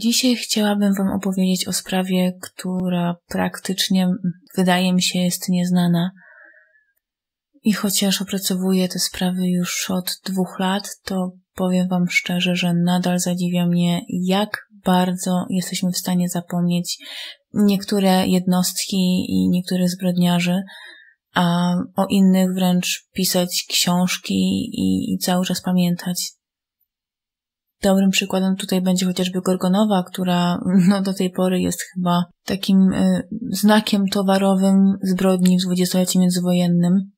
Dzisiaj chciałabym Wam opowiedzieć o sprawie, która praktycznie wydaje mi się jest nieznana. I chociaż opracowuję te sprawy już od dwóch lat, to powiem Wam szczerze, że nadal zadziwia mnie, jak bardzo jesteśmy w stanie zapomnieć niektóre jednostki i niektórych zbrodniarzy, a o innych wręcz pisać książki i, i cały czas pamiętać. Dobrym przykładem tutaj będzie chociażby Gorgonowa, która no, do tej pory jest chyba takim y, znakiem towarowym zbrodni w dwudziestoleciu międzywojennym.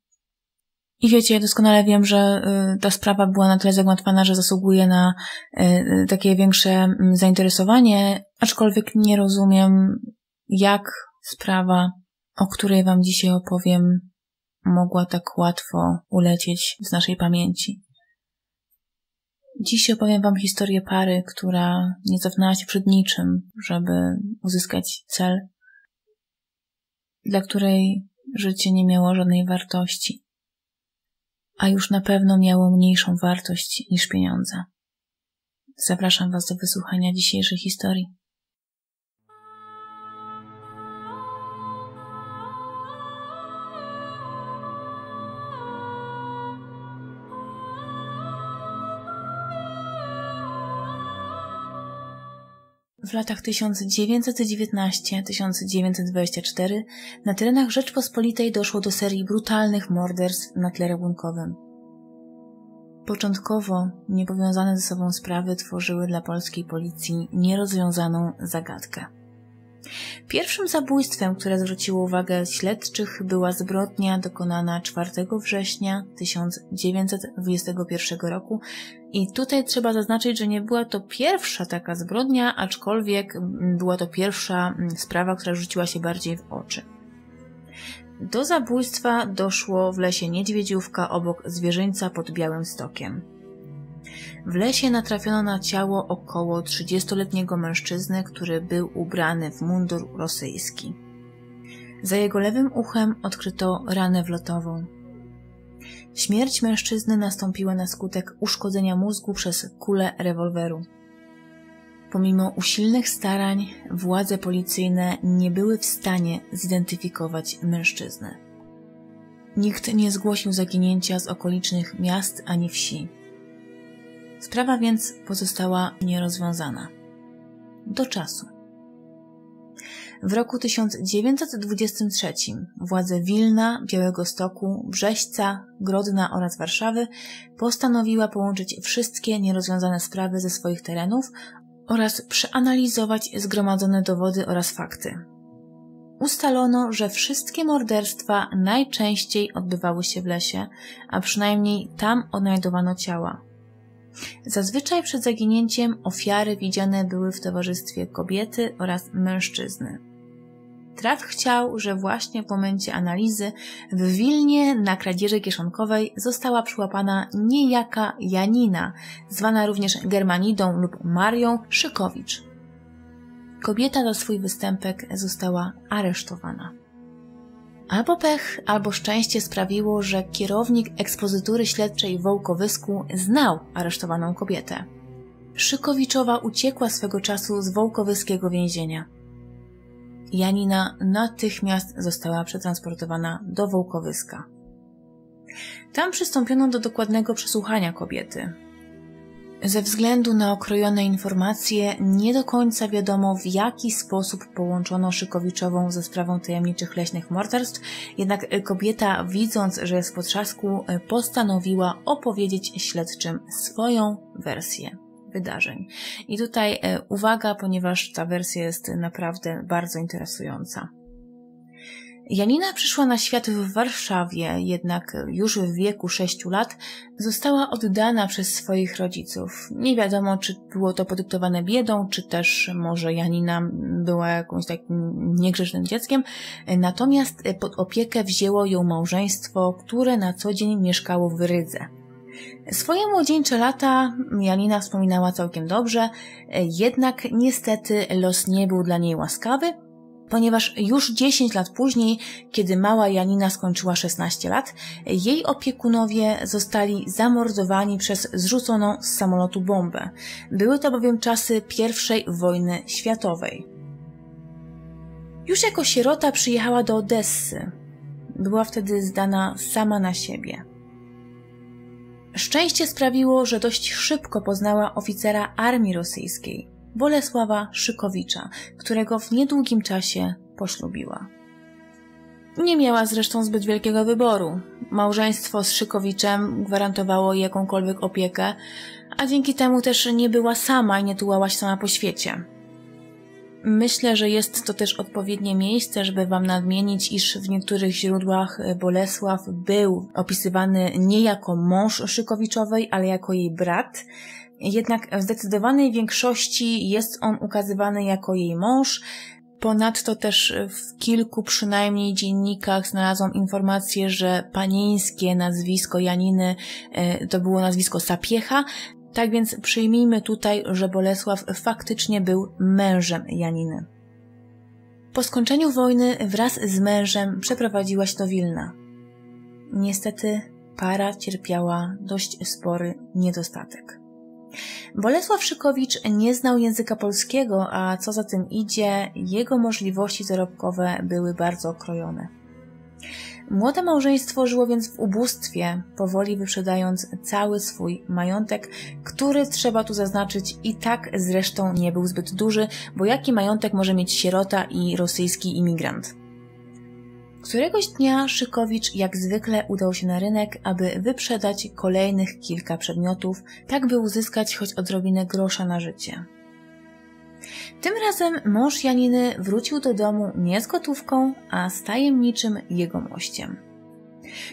I wiecie, ja doskonale wiem, że y, ta sprawa była na tyle zagmatwana, że zasługuje na y, takie większe mm, zainteresowanie, aczkolwiek nie rozumiem, jak sprawa, o której Wam dzisiaj opowiem, mogła tak łatwo ulecieć z naszej pamięci. Dziś opowiem Wam historię pary, która nie cofnęła się przed niczym, żeby uzyskać cel, dla której życie nie miało żadnej wartości, a już na pewno miało mniejszą wartość niż pieniądze. Zapraszam Was do wysłuchania dzisiejszej historii. W latach 1919-1924 na terenach Rzeczpospolitej doszło do serii brutalnych morderstw na tle rabunkowym. Początkowo niepowiązane ze sobą sprawy tworzyły dla polskiej policji nierozwiązaną zagadkę. Pierwszym zabójstwem, które zwróciło uwagę śledczych, była zbrodnia dokonana 4 września 1921 roku i tutaj trzeba zaznaczyć, że nie była to pierwsza taka zbrodnia, aczkolwiek była to pierwsza sprawa, która rzuciła się bardziej w oczy. Do zabójstwa doszło w lesie Niedźwiedziówka obok zwierzyńca pod Białym Stokiem. W lesie natrafiono na ciało około 30-letniego mężczyzny, który był ubrany w mundur rosyjski. Za jego lewym uchem odkryto ranę wlotową. Śmierć mężczyzny nastąpiła na skutek uszkodzenia mózgu przez kulę rewolweru. Pomimo usilnych starań, władze policyjne nie były w stanie zidentyfikować mężczyzny. Nikt nie zgłosił zaginięcia z okolicznych miast ani wsi. Sprawa więc pozostała nierozwiązana. Do czasu. W roku 1923 władze Wilna, Białego Stoku, Brześca, Grodna oraz Warszawy postanowiła połączyć wszystkie nierozwiązane sprawy ze swoich terenów oraz przeanalizować zgromadzone dowody oraz fakty. Ustalono, że wszystkie morderstwa najczęściej odbywały się w lesie, a przynajmniej tam odnajdowano ciała. Zazwyczaj przed zaginięciem ofiary widziane były w towarzystwie kobiety oraz mężczyzny. Traf chciał, że właśnie w momencie analizy w Wilnie na kradzieży kieszonkowej została przyłapana niejaka Janina, zwana również Germanidą lub Marią Szykowicz. Kobieta za swój występek została aresztowana. Albo pech, albo szczęście sprawiło, że kierownik ekspozytury śledczej w Wołkowysku znał aresztowaną kobietę. Szykowiczowa uciekła swego czasu z wołkowyskiego więzienia. Janina natychmiast została przetransportowana do Wołkowyska. Tam przystąpiono do dokładnego przesłuchania kobiety. Ze względu na okrojone informacje nie do końca wiadomo w jaki sposób połączono Szykowiczową ze sprawą tajemniczych leśnych morderstw, jednak kobieta widząc, że jest w potrzasku postanowiła opowiedzieć śledczym swoją wersję wydarzeń. I tutaj e, uwaga, ponieważ ta wersja jest naprawdę bardzo interesująca. Janina przyszła na świat w Warszawie, jednak już w wieku sześciu lat została oddana przez swoich rodziców. Nie wiadomo, czy było to podyktowane biedą, czy też może Janina była jakąś takim niegrzecznym dzieckiem. Natomiast pod opiekę wzięło ją małżeństwo, które na co dzień mieszkało w Rydze. Swoje młodzieńcze lata Janina wspominała całkiem dobrze, jednak niestety los nie był dla niej łaskawy, ponieważ już 10 lat później, kiedy mała Janina skończyła 16 lat, jej opiekunowie zostali zamordowani przez zrzuconą z samolotu bombę. Były to bowiem czasy I wojny światowej. Już jako sierota przyjechała do Odessy. Była wtedy zdana sama na siebie. Szczęście sprawiło, że dość szybko poznała oficera armii rosyjskiej, Bolesława Szykowicza, którego w niedługim czasie poślubiła. Nie miała zresztą zbyt wielkiego wyboru. Małżeństwo z Szykowiczem gwarantowało jej jakąkolwiek opiekę, a dzięki temu też nie była sama i nie tułała się sama po świecie. Myślę, że jest to też odpowiednie miejsce, żeby Wam nadmienić, iż w niektórych źródłach Bolesław był opisywany nie jako mąż Szykowiczowej, ale jako jej brat. Jednak w zdecydowanej większości jest on ukazywany jako jej mąż. Ponadto też w kilku przynajmniej dziennikach znalazłam informację, że panieńskie nazwisko Janiny e, to było nazwisko Sapiecha, tak więc przyjmijmy tutaj, że Bolesław faktycznie był mężem Janiny. Po skończeniu wojny wraz z mężem przeprowadziła się do Wilna. Niestety para cierpiała dość spory niedostatek. Bolesław Szykowicz nie znał języka polskiego, a co za tym idzie, jego możliwości zarobkowe były bardzo okrojone. Młode małżeństwo żyło więc w ubóstwie, powoli wyprzedając cały swój majątek, który trzeba tu zaznaczyć i tak zresztą nie był zbyt duży, bo jaki majątek może mieć sierota i rosyjski imigrant? Któregoś dnia Szykowicz jak zwykle udał się na rynek, aby wyprzedać kolejnych kilka przedmiotów, tak by uzyskać choć odrobinę grosza na życie. Tym razem mąż Janiny wrócił do domu nie z gotówką, a z tajemniczym jegomościem.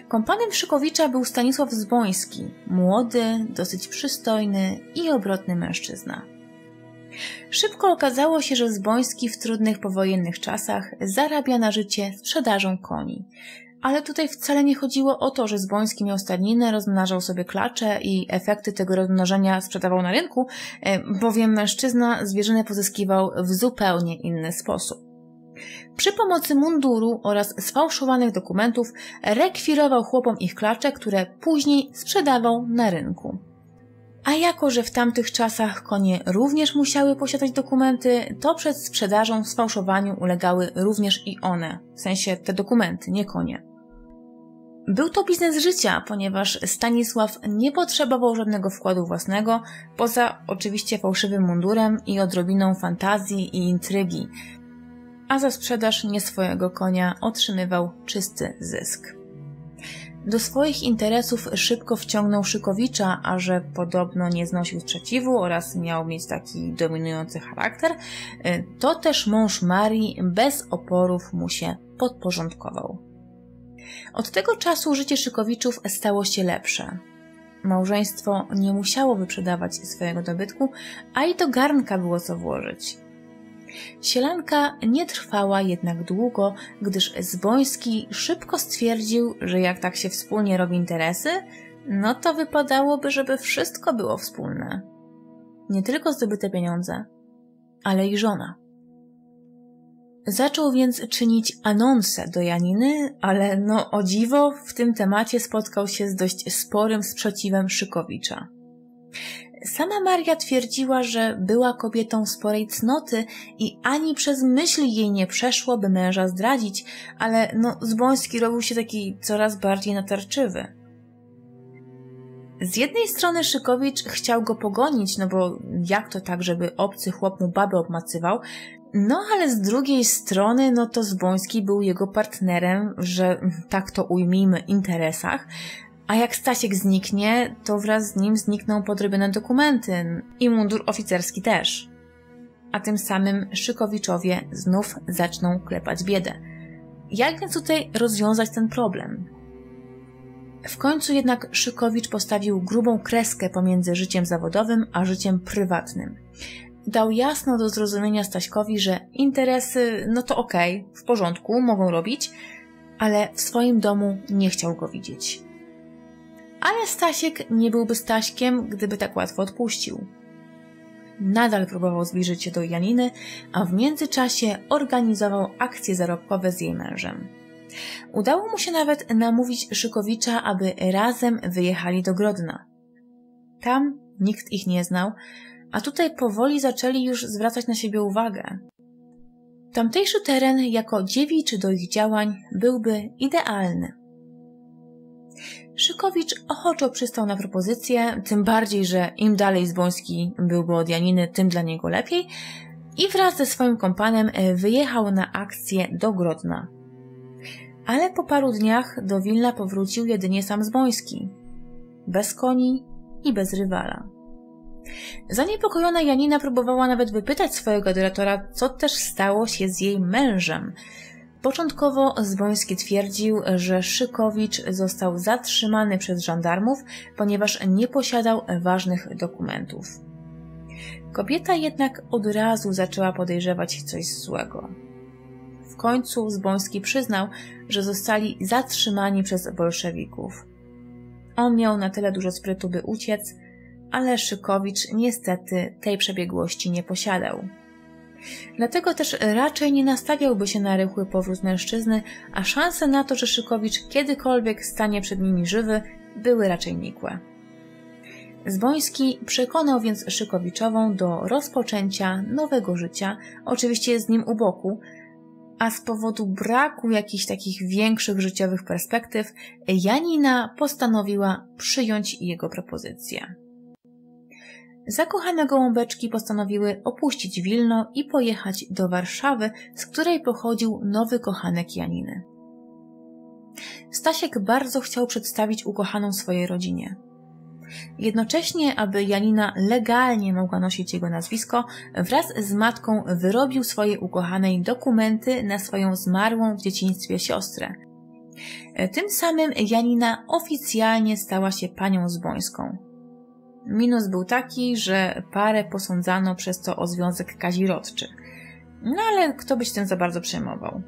Kompanem Szykowicza był Stanisław Zboński, młody, dosyć przystojny i obrotny mężczyzna. Szybko okazało się, że Zboński w trudnych powojennych czasach zarabia na życie sprzedażą koni. Ale tutaj wcale nie chodziło o to, że Zboński miał stadninę, rozmnażał sobie klacze i efekty tego rozmnożenia sprzedawał na rynku, e, bowiem mężczyzna zwierzynę pozyskiwał w zupełnie inny sposób. Przy pomocy munduru oraz sfałszowanych dokumentów rekwirował chłopom ich klacze, które później sprzedawał na rynku. A jako, że w tamtych czasach konie również musiały posiadać dokumenty, to przed sprzedażą sfałszowaniu ulegały również i one, w sensie te dokumenty, nie konie. Był to biznes życia, ponieważ Stanisław nie potrzebował żadnego wkładu własnego, poza oczywiście fałszywym mundurem i odrobiną fantazji i intrygi, a za sprzedaż nie swojego konia otrzymywał czysty zysk. Do swoich interesów szybko wciągnął Szykowicza, a że podobno nie znosił sprzeciwu oraz miał mieć taki dominujący charakter, y, to też mąż Marii bez oporów mu się podporządkował. Od tego czasu życie Szykowiczów stało się lepsze. Małżeństwo nie musiało wyprzedawać swojego dobytku, a i do garnka było co włożyć. Sielanka nie trwała jednak długo, gdyż Zboński szybko stwierdził, że jak tak się wspólnie robi interesy, no to wypadałoby, żeby wszystko było wspólne. Nie tylko zdobyte pieniądze, ale i żona. Zaczął więc czynić anonse do Janiny, ale no o dziwo w tym temacie spotkał się z dość sporym sprzeciwem Szykowicza. Sama Maria twierdziła, że była kobietą sporej cnoty i ani przez myśl jej nie przeszło, by męża zdradzić, ale no Zboński robił się taki coraz bardziej natarczywy. Z jednej strony Szykowicz chciał go pogonić, no bo jak to tak, żeby obcy chłop mu babę obmacywał, no ale z drugiej strony, no to Zboński był jego partnerem, że tak to ujmijmy, interesach, a jak Stasiek zniknie, to wraz z nim znikną podrobione dokumenty i mundur oficerski też. A tym samym Szykowiczowie znów zaczną klepać biedę. Jak więc tutaj rozwiązać ten problem? W końcu jednak Szykowicz postawił grubą kreskę pomiędzy życiem zawodowym a życiem prywatnym. Dał jasno do zrozumienia Staśkowi, że interesy, no to okej, okay, w porządku, mogą robić, ale w swoim domu nie chciał go widzieć. Ale Stasiek nie byłby Staśkiem, gdyby tak łatwo odpuścił. nadal próbował zbliżyć się do Janiny, a w międzyczasie organizował akcje zarobkowe z jej mężem. Udało mu się nawet namówić Szykowicza, aby razem wyjechali do Grodna. Tam nikt ich nie znał, a tutaj powoli zaczęli już zwracać na siebie uwagę. Tamtejszy teren jako dziewicz do ich działań byłby idealny. Szykowicz ochoczo przystał na propozycję, tym bardziej, że im dalej Zboński byłby od Janiny, tym dla niego lepiej i wraz ze swoim kompanem wyjechał na akcję do Grodna. Ale po paru dniach do Wilna powrócił jedynie sam Zboński. Bez koni i bez rywala. Zaniepokojona Janina próbowała nawet wypytać swojego adoratora, co też stało się z jej mężem. Początkowo Zboński twierdził, że Szykowicz został zatrzymany przez żandarmów, ponieważ nie posiadał ważnych dokumentów. Kobieta jednak od razu zaczęła podejrzewać coś złego. W końcu Zboński przyznał, że zostali zatrzymani przez bolszewików. On miał na tyle dużo sprytu, by uciec, ale Szykowicz niestety tej przebiegłości nie posiadał. Dlatego też raczej nie nastawiałby się na rychły powrót mężczyzny, a szanse na to, że Szykowicz kiedykolwiek stanie przed nimi żywy, były raczej nikłe. Zboński przekonał więc Szykowiczową do rozpoczęcia nowego życia, oczywiście z nim u boku, a z powodu braku jakichś takich większych życiowych perspektyw, Janina postanowiła przyjąć jego propozycję. Zakochane gołąbeczki postanowiły opuścić Wilno i pojechać do Warszawy, z której pochodził nowy kochanek Janiny. Stasiek bardzo chciał przedstawić ukochaną swojej rodzinie. Jednocześnie, aby Janina legalnie mogła nosić jego nazwisko, wraz z matką wyrobił swojej ukochanej dokumenty na swoją zmarłą w dzieciństwie siostrę. Tym samym Janina oficjalnie stała się panią zbońską. Minus był taki, że parę posądzano przez to o związek kazirodczy. No ale kto by się tym za bardzo przejmował?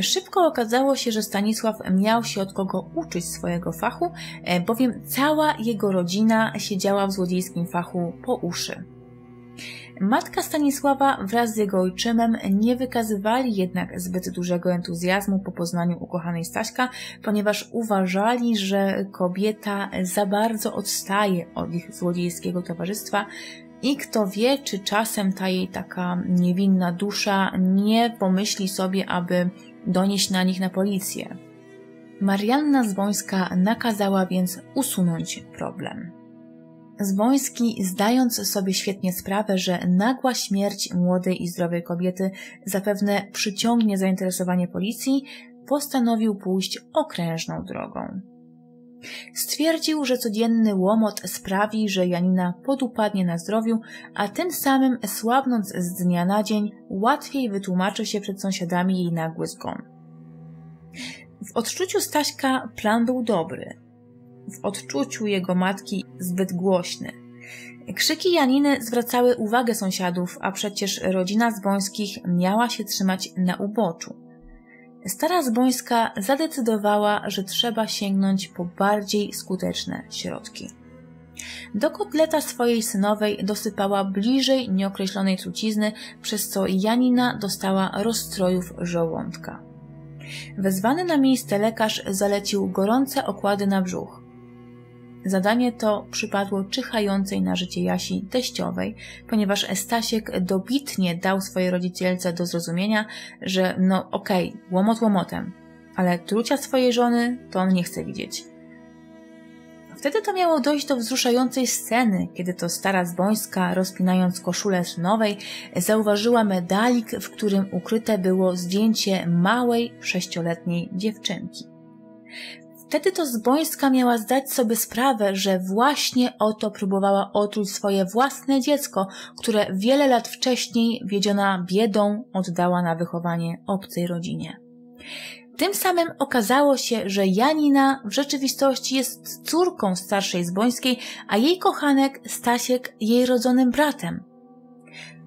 Szybko okazało się, że Stanisław miał się od kogo uczyć swojego fachu, e, bowiem cała jego rodzina siedziała w złodziejskim fachu po uszy. Matka Stanisława wraz z jego ojczymem nie wykazywali jednak zbyt dużego entuzjazmu po poznaniu ukochanej Staśka, ponieważ uważali, że kobieta za bardzo odstaje od ich złodziejskiego towarzystwa i kto wie, czy czasem ta jej taka niewinna dusza nie pomyśli sobie, aby donieść na nich na policję. Marianna Zbońska nakazała więc usunąć problem. Zboński, zdając sobie świetnie sprawę, że nagła śmierć młodej i zdrowej kobiety zapewne przyciągnie zainteresowanie policji, postanowił pójść okrężną drogą. Stwierdził, że codzienny łomot sprawi, że Janina podupadnie na zdrowiu, a tym samym słabnąc z dnia na dzień, łatwiej wytłumaczy się przed sąsiadami jej nagły zgon. W odczuciu Staśka plan był dobry, w odczuciu jego matki zbyt głośny. Krzyki Janiny zwracały uwagę sąsiadów, a przecież rodzina Zbońskich miała się trzymać na uboczu. Stara Zbońska zadecydowała, że trzeba sięgnąć po bardziej skuteczne środki. Do kotleta swojej synowej dosypała bliżej nieokreślonej trucizny, przez co Janina dostała rozstrojów żołądka. Wezwany na miejsce lekarz zalecił gorące okłady na brzuch. Zadanie to przypadło czyhającej na życie Jasi teściowej, ponieważ Stasiek dobitnie dał swojej rodzicielce do zrozumienia, że no okej, okay, łomot łomotem, ale trucia swojej żony to on nie chce widzieć. Wtedy to miało dojść do wzruszającej sceny, kiedy to stara zbońska, rozpinając koszulę synowej, zauważyła medalik, w którym ukryte było zdjęcie małej, sześcioletniej dziewczynki. Wtedy to Zbońska miała zdać sobie sprawę, że właśnie o to próbowała otruć swoje własne dziecko, które wiele lat wcześniej, wiedziona biedą, oddała na wychowanie obcej rodzinie. Tym samym okazało się, że Janina w rzeczywistości jest córką starszej Zbońskiej, a jej kochanek Stasiek jej rodzonym bratem.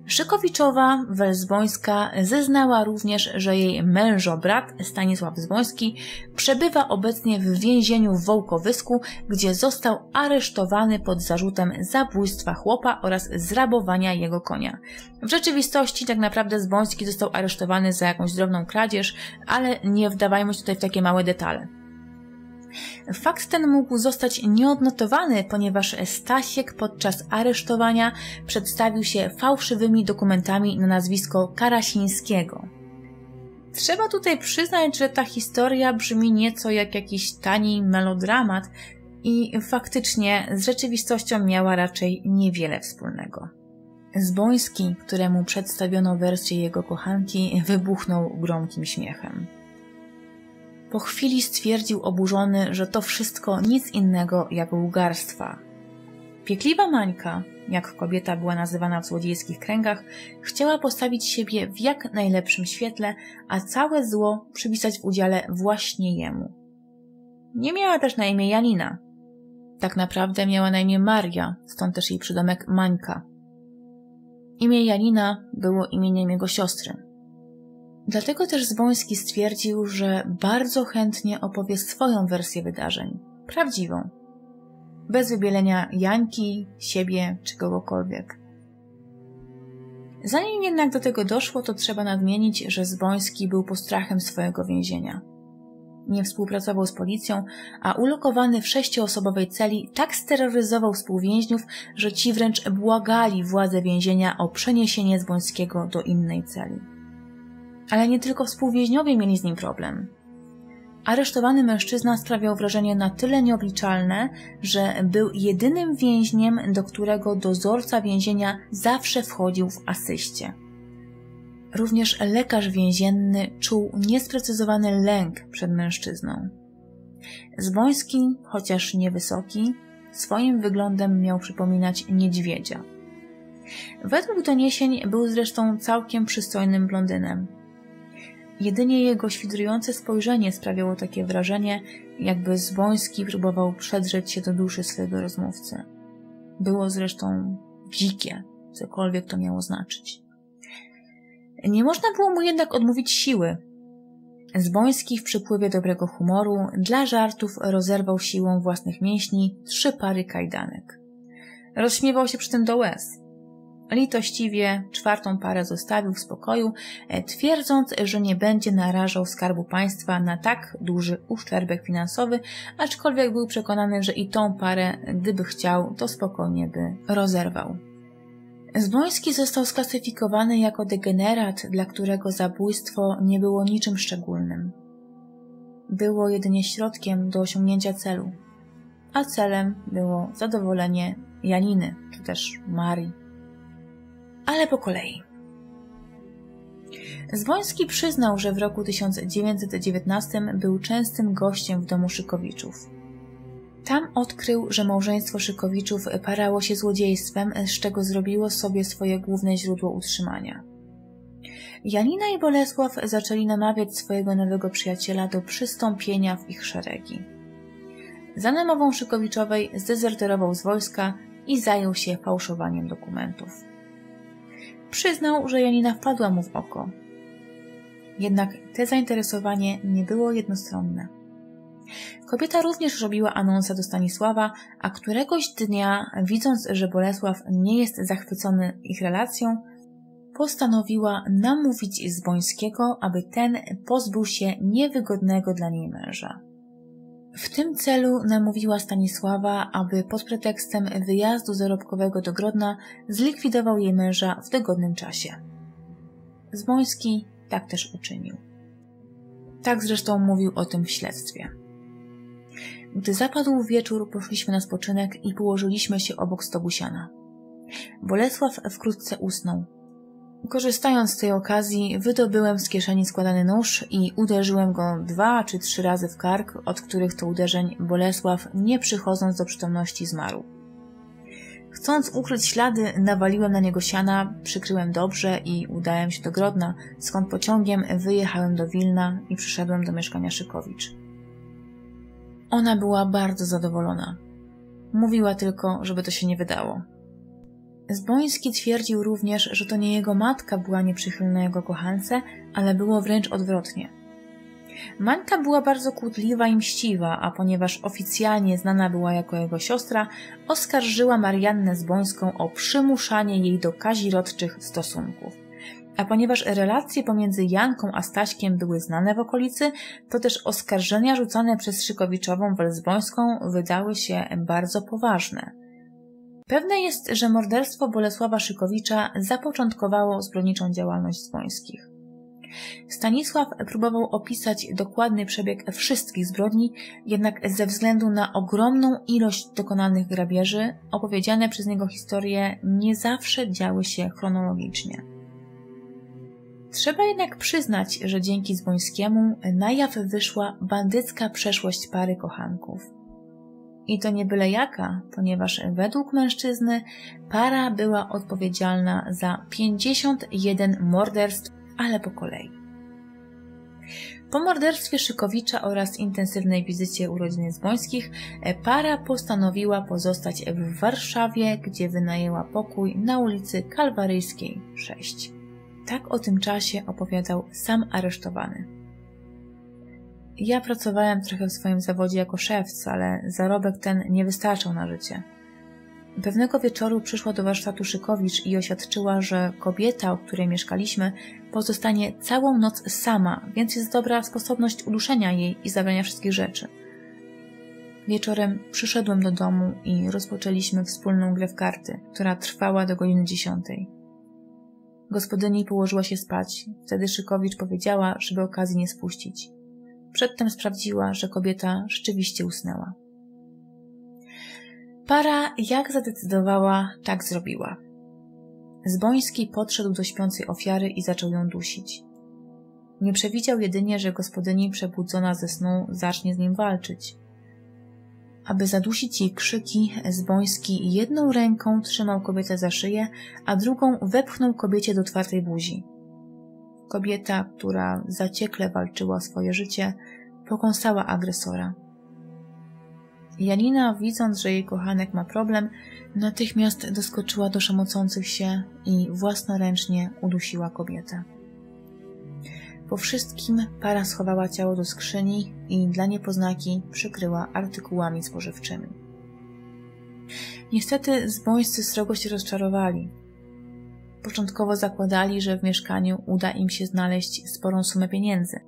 Szykowiczowa Welzbońska zeznała również, że jej mężo-brat Stanisław Zboński przebywa obecnie w więzieniu w Wołkowysku, gdzie został aresztowany pod zarzutem zabójstwa chłopa oraz zrabowania jego konia. W rzeczywistości tak naprawdę Zboński został aresztowany za jakąś drobną kradzież, ale nie wdawajmy się tutaj w takie małe detale. Fakt ten mógł zostać nieodnotowany, ponieważ Stasiek podczas aresztowania przedstawił się fałszywymi dokumentami na nazwisko Karasińskiego. Trzeba tutaj przyznać, że ta historia brzmi nieco jak jakiś tani melodramat i faktycznie z rzeczywistością miała raczej niewiele wspólnego. Zboński, któremu przedstawiono wersję jego kochanki, wybuchnął gromkim śmiechem. Po chwili stwierdził oburzony, że to wszystko nic innego jak łgarstwa. Piekliwa Mańka, jak kobieta była nazywana w złodziejskich kręgach, chciała postawić siebie w jak najlepszym świetle, a całe zło przypisać w udziale właśnie jemu. Nie miała też na imię Janina. Tak naprawdę miała na imię Maria, stąd też jej przydomek Mańka. Imię Janina było imieniem jego siostry. Dlatego też Zboński stwierdził, że bardzo chętnie opowie swoją wersję wydarzeń, prawdziwą, bez wybielenia Jańki, siebie czy kogokolwiek. Zanim jednak do tego doszło, to trzeba nadmienić, że Zboński był postrachem swojego więzienia. Nie współpracował z policją, a ulokowany w sześcioosobowej celi tak steroryzował współwięźniów, że ci wręcz błagali władze więzienia o przeniesienie Zbońskiego do innej celi. Ale nie tylko współwięźniowie mieli z nim problem. Aresztowany mężczyzna sprawiał wrażenie na tyle nieobliczalne, że był jedynym więźniem, do którego dozorca więzienia zawsze wchodził w asyście. Również lekarz więzienny czuł niesprecyzowany lęk przed mężczyzną. Zboński, chociaż niewysoki, swoim wyglądem miał przypominać niedźwiedzia. Według doniesień był zresztą całkiem przystojnym blondynem. Jedynie jego świdrujące spojrzenie sprawiało takie wrażenie, jakby Zboński próbował przedrzeć się do duszy swojego rozmówcy. Było zresztą dzikie, cokolwiek to miało znaczyć. Nie można było mu jednak odmówić siły. Zboński w przypływie dobrego humoru dla żartów rozerwał siłą własnych mięśni trzy pary kajdanek. Rozśmiewał się przy tym do łez. Litościwie czwartą parę zostawił w spokoju, e, twierdząc, że nie będzie narażał skarbu państwa na tak duży uszczerbek finansowy, aczkolwiek był przekonany, że i tą parę, gdyby chciał, to spokojnie by rozerwał. Zboński został sklasyfikowany jako degenerat, dla którego zabójstwo nie było niczym szczególnym. Było jedynie środkiem do osiągnięcia celu, a celem było zadowolenie Janiny, czy też Marii ale po kolei. Zwoński przyznał, że w roku 1919 był częstym gościem w domu Szykowiczów. Tam odkrył, że małżeństwo Szykowiczów parało się złodziejstwem, z czego zrobiło sobie swoje główne źródło utrzymania. Janina i Bolesław zaczęli namawiać swojego nowego przyjaciela do przystąpienia w ich szeregi. Za namową Szykowiczowej zdezerterował z wojska i zajął się fałszowaniem dokumentów. Przyznał, że Janina wpadła mu w oko. Jednak te zainteresowanie nie było jednostronne. Kobieta również robiła anonsa do Stanisława, a któregoś dnia, widząc, że Bolesław nie jest zachwycony ich relacją, postanowiła namówić Zbońskiego, aby ten pozbył się niewygodnego dla niej męża. W tym celu namówiła Stanisława, aby pod pretekstem wyjazdu zarobkowego do Grodna zlikwidował jej męża w dogodnym czasie. Zboński tak też uczynił. Tak zresztą mówił o tym w śledztwie. Gdy zapadł wieczór, poszliśmy na spoczynek i położyliśmy się obok stogu siana. Bolesław wkrótce usnął, Korzystając z tej okazji, wydobyłem z kieszeni składany nóż i uderzyłem go dwa czy trzy razy w kark, od których to uderzeń Bolesław, nie przychodząc do przytomności, zmarł. Chcąc ukryć ślady, nawaliłem na niego siana, przykryłem dobrze i udałem się do Grodna, skąd pociągiem wyjechałem do Wilna i przyszedłem do mieszkania Szykowicz. Ona była bardzo zadowolona. Mówiła tylko, żeby to się nie wydało. Zboński twierdził również, że to nie jego matka była nieprzychylna jego kochance, ale było wręcz odwrotnie. Mańka była bardzo kłótliwa i mściwa, a ponieważ oficjalnie znana była jako jego siostra, oskarżyła Mariannę Zbońską o przymuszanie jej do kazirodczych stosunków. A ponieważ relacje pomiędzy Janką a Staśkiem były znane w okolicy, to też oskarżenia rzucane przez Szykowiczową Welzbońską wydały się bardzo poważne. Pewne jest, że morderstwo Bolesława Szykowicza zapoczątkowało zbrodniczą działalność Zbońskich. Stanisław próbował opisać dokładny przebieg wszystkich zbrodni, jednak ze względu na ogromną ilość dokonanych grabieży, opowiedziane przez niego historie nie zawsze działy się chronologicznie. Trzeba jednak przyznać, że dzięki Zbońskiemu na jaw wyszła bandycka przeszłość pary kochanków. I to nie byle jaka, ponieważ według mężczyzny para była odpowiedzialna za 51 morderstw, ale po kolei. Po morderstwie Szykowicza oraz intensywnej wizycie urodziny Zbońskich, para postanowiła pozostać w Warszawie, gdzie wynajęła pokój na ulicy Kalwaryjskiej 6. Tak o tym czasie opowiadał sam aresztowany. Ja pracowałem trochę w swoim zawodzie jako szewc, ale zarobek ten nie wystarczał na życie. Pewnego wieczoru przyszła do warsztatu Szykowicz i oświadczyła, że kobieta, u której mieszkaliśmy, pozostanie całą noc sama, więc jest dobra sposobność uduszenia jej i zabrania wszystkich rzeczy. Wieczorem przyszedłem do domu i rozpoczęliśmy wspólną grę w karty, która trwała do godziny dziesiątej. Gospodyni położyła się spać. Wtedy Szykowicz powiedziała, żeby okazji nie spuścić. Przedtem sprawdziła, że kobieta rzeczywiście usnęła. Para, jak zadecydowała, tak zrobiła. Zboński podszedł do śpiącej ofiary i zaczął ją dusić. Nie przewidział jedynie, że gospodyni przebudzona ze snu zacznie z nim walczyć. Aby zadusić jej krzyki, Zboński jedną ręką trzymał kobietę za szyję, a drugą wepchnął kobiecie do twardej buzi. Kobieta, która zaciekle walczyła o swoje życie, pokąsała agresora. Janina, widząc, że jej kochanek ma problem, natychmiast doskoczyła do szamocących się i własnoręcznie udusiła kobietę. Po wszystkim para schowała ciało do skrzyni i dla niepoznaki przykryła artykułami spożywczymi. Niestety zbońscy srogo się rozczarowali. Początkowo zakładali, że w mieszkaniu uda im się znaleźć sporą sumę pieniędzy.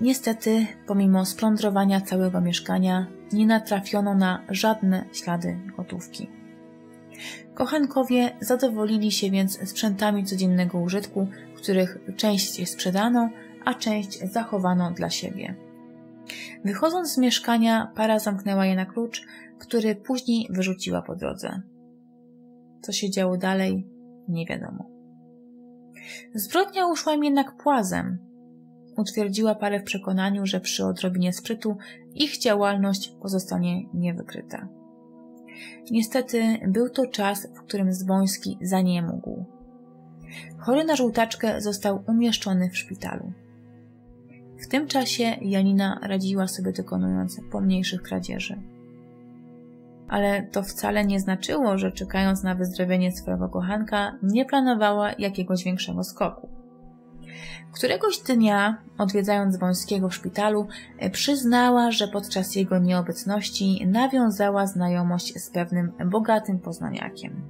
Niestety, pomimo splądrowania całego mieszkania, nie natrafiono na żadne ślady gotówki. Kochankowie zadowolili się więc sprzętami codziennego użytku, których część sprzedano, a część zachowano dla siebie. Wychodząc z mieszkania, para zamknęła je na klucz, który później wyrzuciła po drodze. Co się działo dalej, nie wiadomo. Zbrodnia uszła im jednak płazem. Utwierdziła parę w przekonaniu, że przy odrobinie sprytu ich działalność pozostanie niewykryta. Niestety był to czas, w którym Zboński zaniemógł. Chory na żółtaczkę został umieszczony w szpitalu. W tym czasie Janina radziła sobie dokonując pomniejszych kradzieży. Ale to wcale nie znaczyło, że czekając na wyzdrowienie swojego kochanka, nie planowała jakiegoś większego skoku. Któregoś dnia, odwiedzając Wąskiego w szpitalu, przyznała, że podczas jego nieobecności nawiązała znajomość z pewnym bogatym poznaniakiem.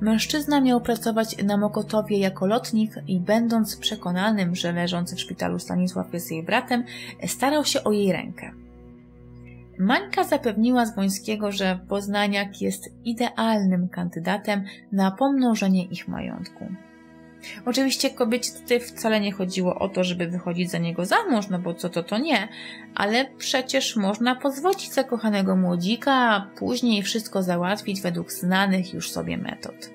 Mężczyzna miał pracować na Mokotowie jako lotnik i będąc przekonanym, że leżący w szpitalu Stanisław jest jej bratem, starał się o jej rękę. Mańka zapewniła Zbońskiego, że Poznaniak jest idealnym kandydatem na pomnożenie ich majątku. Oczywiście kobiecie tutaj wcale nie chodziło o to, żeby wychodzić za niego za mąż, no bo co to to nie, ale przecież można pozwolić zakochanego młodzika, a później wszystko załatwić według znanych już sobie metod.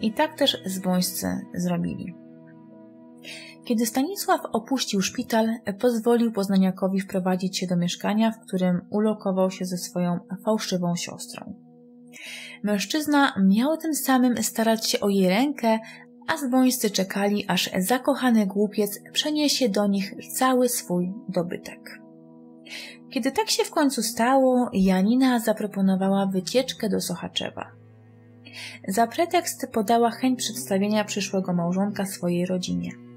I tak też zbońscy zrobili. Kiedy Stanisław opuścił szpital, pozwolił Poznaniakowi wprowadzić się do mieszkania, w którym ulokował się ze swoją fałszywą siostrą. Mężczyzna miał tym samym starać się o jej rękę, a zbońscy czekali, aż zakochany głupiec przeniesie do nich cały swój dobytek. Kiedy tak się w końcu stało, Janina zaproponowała wycieczkę do Sochaczewa. Za pretekst podała chęć przedstawienia przyszłego małżonka swojej rodzinie.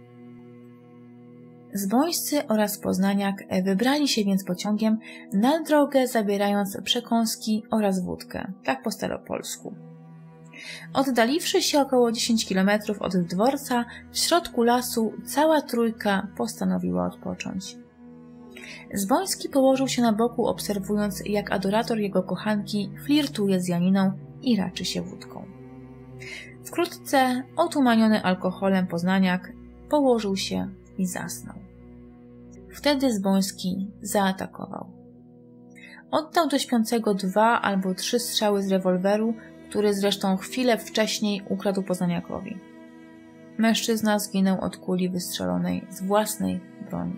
Zbońscy oraz Poznaniak wybrali się więc pociągiem na drogę, zabierając przekąski oraz wódkę, tak po staropolsku. Oddaliwszy się około 10 kilometrów od dworca, w środku lasu cała trójka postanowiła odpocząć. Zboński położył się na boku, obserwując, jak adorator jego kochanki flirtuje z Janiną i raczy się wódką. Wkrótce, otumaniony alkoholem poznaniak, położył się i zasnął. Wtedy Zboński zaatakował. Oddał do śpiącego dwa albo trzy strzały z rewolweru, który zresztą chwilę wcześniej ukradł Poznaniakowi. Mężczyzna zginął od kuli wystrzelonej z własnej broni.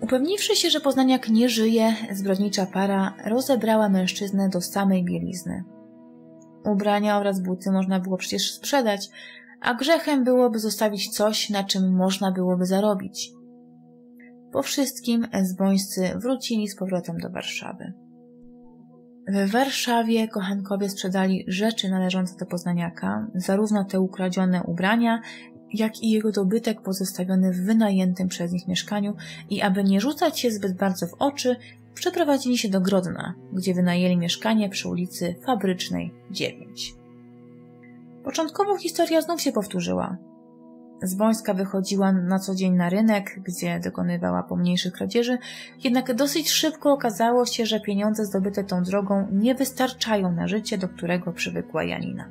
Upewniwszy się, że Poznaniak nie żyje, zbrodnicza para rozebrała mężczyznę do samej bielizny. Ubrania oraz buty można było przecież sprzedać, a grzechem byłoby zostawić coś, na czym można byłoby zarobić. Po wszystkim zbońscy wrócili z powrotem do Warszawy. W Warszawie kochankowie sprzedali rzeczy należące do Poznaniaka, zarówno te ukradzione ubrania, jak i jego dobytek pozostawiony w wynajętym przez nich mieszkaniu i aby nie rzucać się zbyt bardzo w oczy, przeprowadzili się do Grodna, gdzie wynajęli mieszkanie przy ulicy Fabrycznej 9. Początkowo historia znów się powtórzyła. Z Bońska wychodziła na co dzień na rynek, gdzie dokonywała pomniejszych kradzieży, jednak dosyć szybko okazało się, że pieniądze zdobyte tą drogą nie wystarczają na życie, do którego przywykła Janina.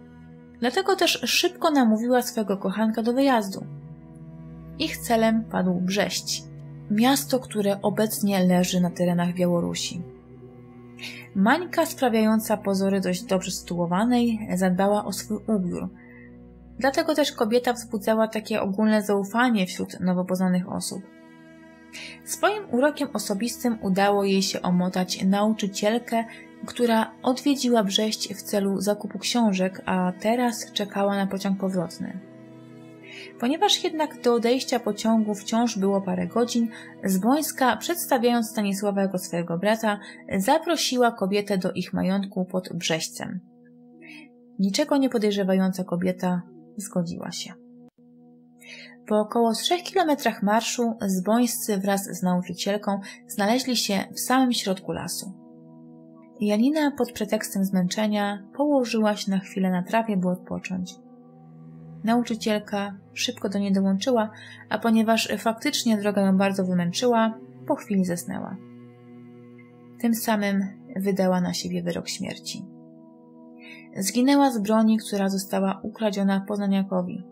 Dlatego też szybko namówiła swego kochanka do wyjazdu. Ich celem padł Brześć, miasto, które obecnie leży na terenach Białorusi. Mańka, sprawiająca pozory dość dobrze sytuowanej, zadbała o swój ubiór – Dlatego też kobieta wzbudzała takie ogólne zaufanie wśród nowo poznanych osób. Swoim urokiem osobistym udało jej się omotać nauczycielkę, która odwiedziła Brześć w celu zakupu książek, a teraz czekała na pociąg powrotny. Ponieważ jednak do odejścia pociągu wciąż było parę godzin, Zbońska, przedstawiając Stanisława jako swojego brata, zaprosiła kobietę do ich majątku pod Brzeźcem. Niczego nie podejrzewająca kobieta zgodziła się. Po około trzech kilometrach marszu zbońscy wraz z nauczycielką znaleźli się w samym środku lasu. Janina pod pretekstem zmęczenia położyła się na chwilę na trawie, by odpocząć. Nauczycielka szybko do niej dołączyła, a ponieważ faktycznie droga ją bardzo wymęczyła, po chwili zasnęła. Tym samym wydała na siebie wyrok śmierci. Zginęła z broni, która została ukradziona Poznaniakowi.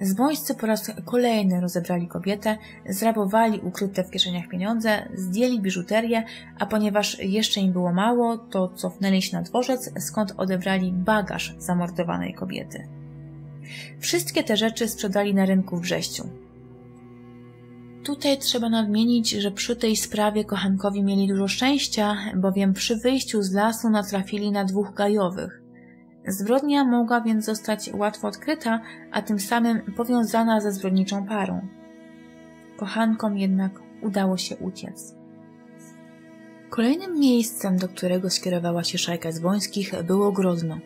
Zbójcy po raz kolejny rozebrali kobietę, zrabowali ukryte w kieszeniach pieniądze, zdjęli biżuterię, a ponieważ jeszcze im było mało, to cofnęli się na dworzec, skąd odebrali bagaż zamordowanej kobiety. Wszystkie te rzeczy sprzedali na rynku w Brześciu. Tutaj trzeba nadmienić, że przy tej sprawie kochankowi mieli dużo szczęścia, bowiem przy wyjściu z lasu natrafili na dwóch gajowych. Zbrodnia mogła więc zostać łatwo odkryta, a tym samym powiązana ze zbrodniczą parą. Kochankom jednak udało się uciec. Kolejnym miejscem, do którego skierowała się szajka Zbońskich, było Grodno.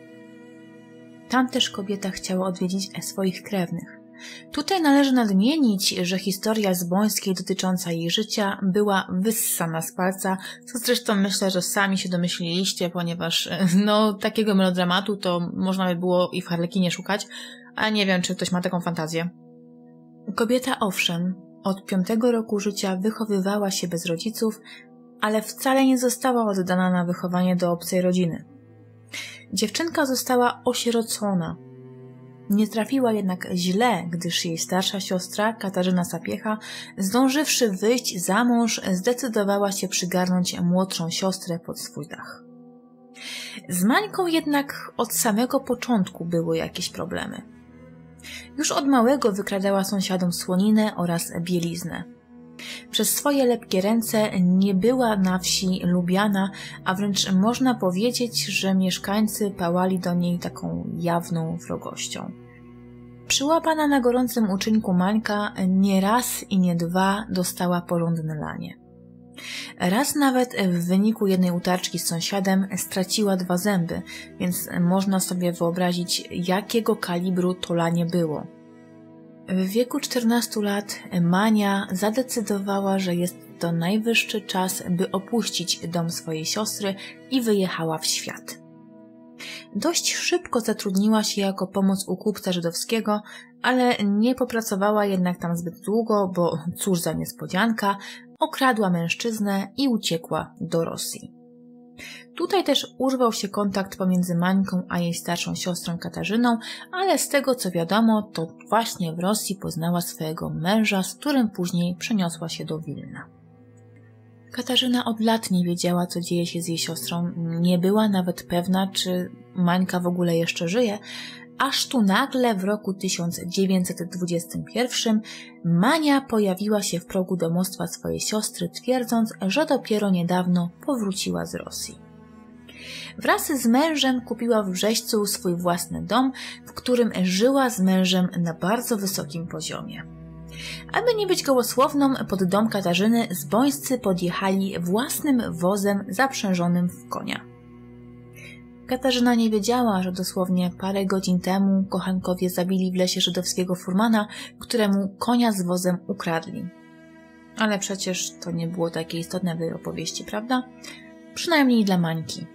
Tam też kobieta chciała odwiedzić swoich krewnych. Tutaj należy nadmienić, że historia Zbońskiej dotycząca jej życia była wyssana z palca, co zresztą myślę, że sami się domyśliliście, ponieważ no takiego melodramatu to można by było i w Harlekinie szukać, ale nie wiem, czy ktoś ma taką fantazję. Kobieta owszem, od piątego roku życia wychowywała się bez rodziców, ale wcale nie została oddana na wychowanie do obcej rodziny. Dziewczynka została osierocona, nie trafiła jednak źle, gdyż jej starsza siostra, Katarzyna Sapiecha, zdążywszy wyjść za mąż, zdecydowała się przygarnąć młodszą siostrę pod swój dach. Z Mańką jednak od samego początku były jakieś problemy. Już od małego wykradała sąsiadom słoninę oraz bieliznę. Przez swoje lepkie ręce nie była na wsi lubiana, a wręcz można powiedzieć, że mieszkańcy pałali do niej taką jawną wrogością. Przyłapana na gorącym uczynku Mańka nie raz i nie dwa dostała porządne lanie. Raz nawet w wyniku jednej utarczki z sąsiadem straciła dwa zęby, więc można sobie wyobrazić, jakiego kalibru to lanie było. W wieku 14 lat Mania zadecydowała, że jest to najwyższy czas, by opuścić dom swojej siostry i wyjechała w świat. Dość szybko zatrudniła się jako pomoc u kupca żydowskiego, ale nie popracowała jednak tam zbyt długo, bo cóż za niespodzianka, okradła mężczyznę i uciekła do Rosji. Tutaj też urwał się kontakt pomiędzy Mańką a jej starszą siostrą Katarzyną, ale z tego co wiadomo, to właśnie w Rosji poznała swojego męża, z którym później przeniosła się do Wilna. Katarzyna od lat nie wiedziała, co dzieje się z jej siostrą, nie była nawet pewna, czy Mańka w ogóle jeszcze żyje, aż tu nagle w roku 1921 Mania pojawiła się w progu domostwa swojej siostry, twierdząc, że dopiero niedawno powróciła z Rosji. Wraz z mężem kupiła w Brzeźcu swój własny dom, w którym żyła z mężem na bardzo wysokim poziomie. Aby nie być gołosłowną, pod dom Katarzyny zbońscy podjechali własnym wozem zaprzężonym w konia. Katarzyna nie wiedziała, że dosłownie parę godzin temu kochankowie zabili w lesie żydowskiego furmana, któremu konia z wozem ukradli. Ale przecież to nie było takie istotne w jej opowieści, prawda? Przynajmniej dla Mańki.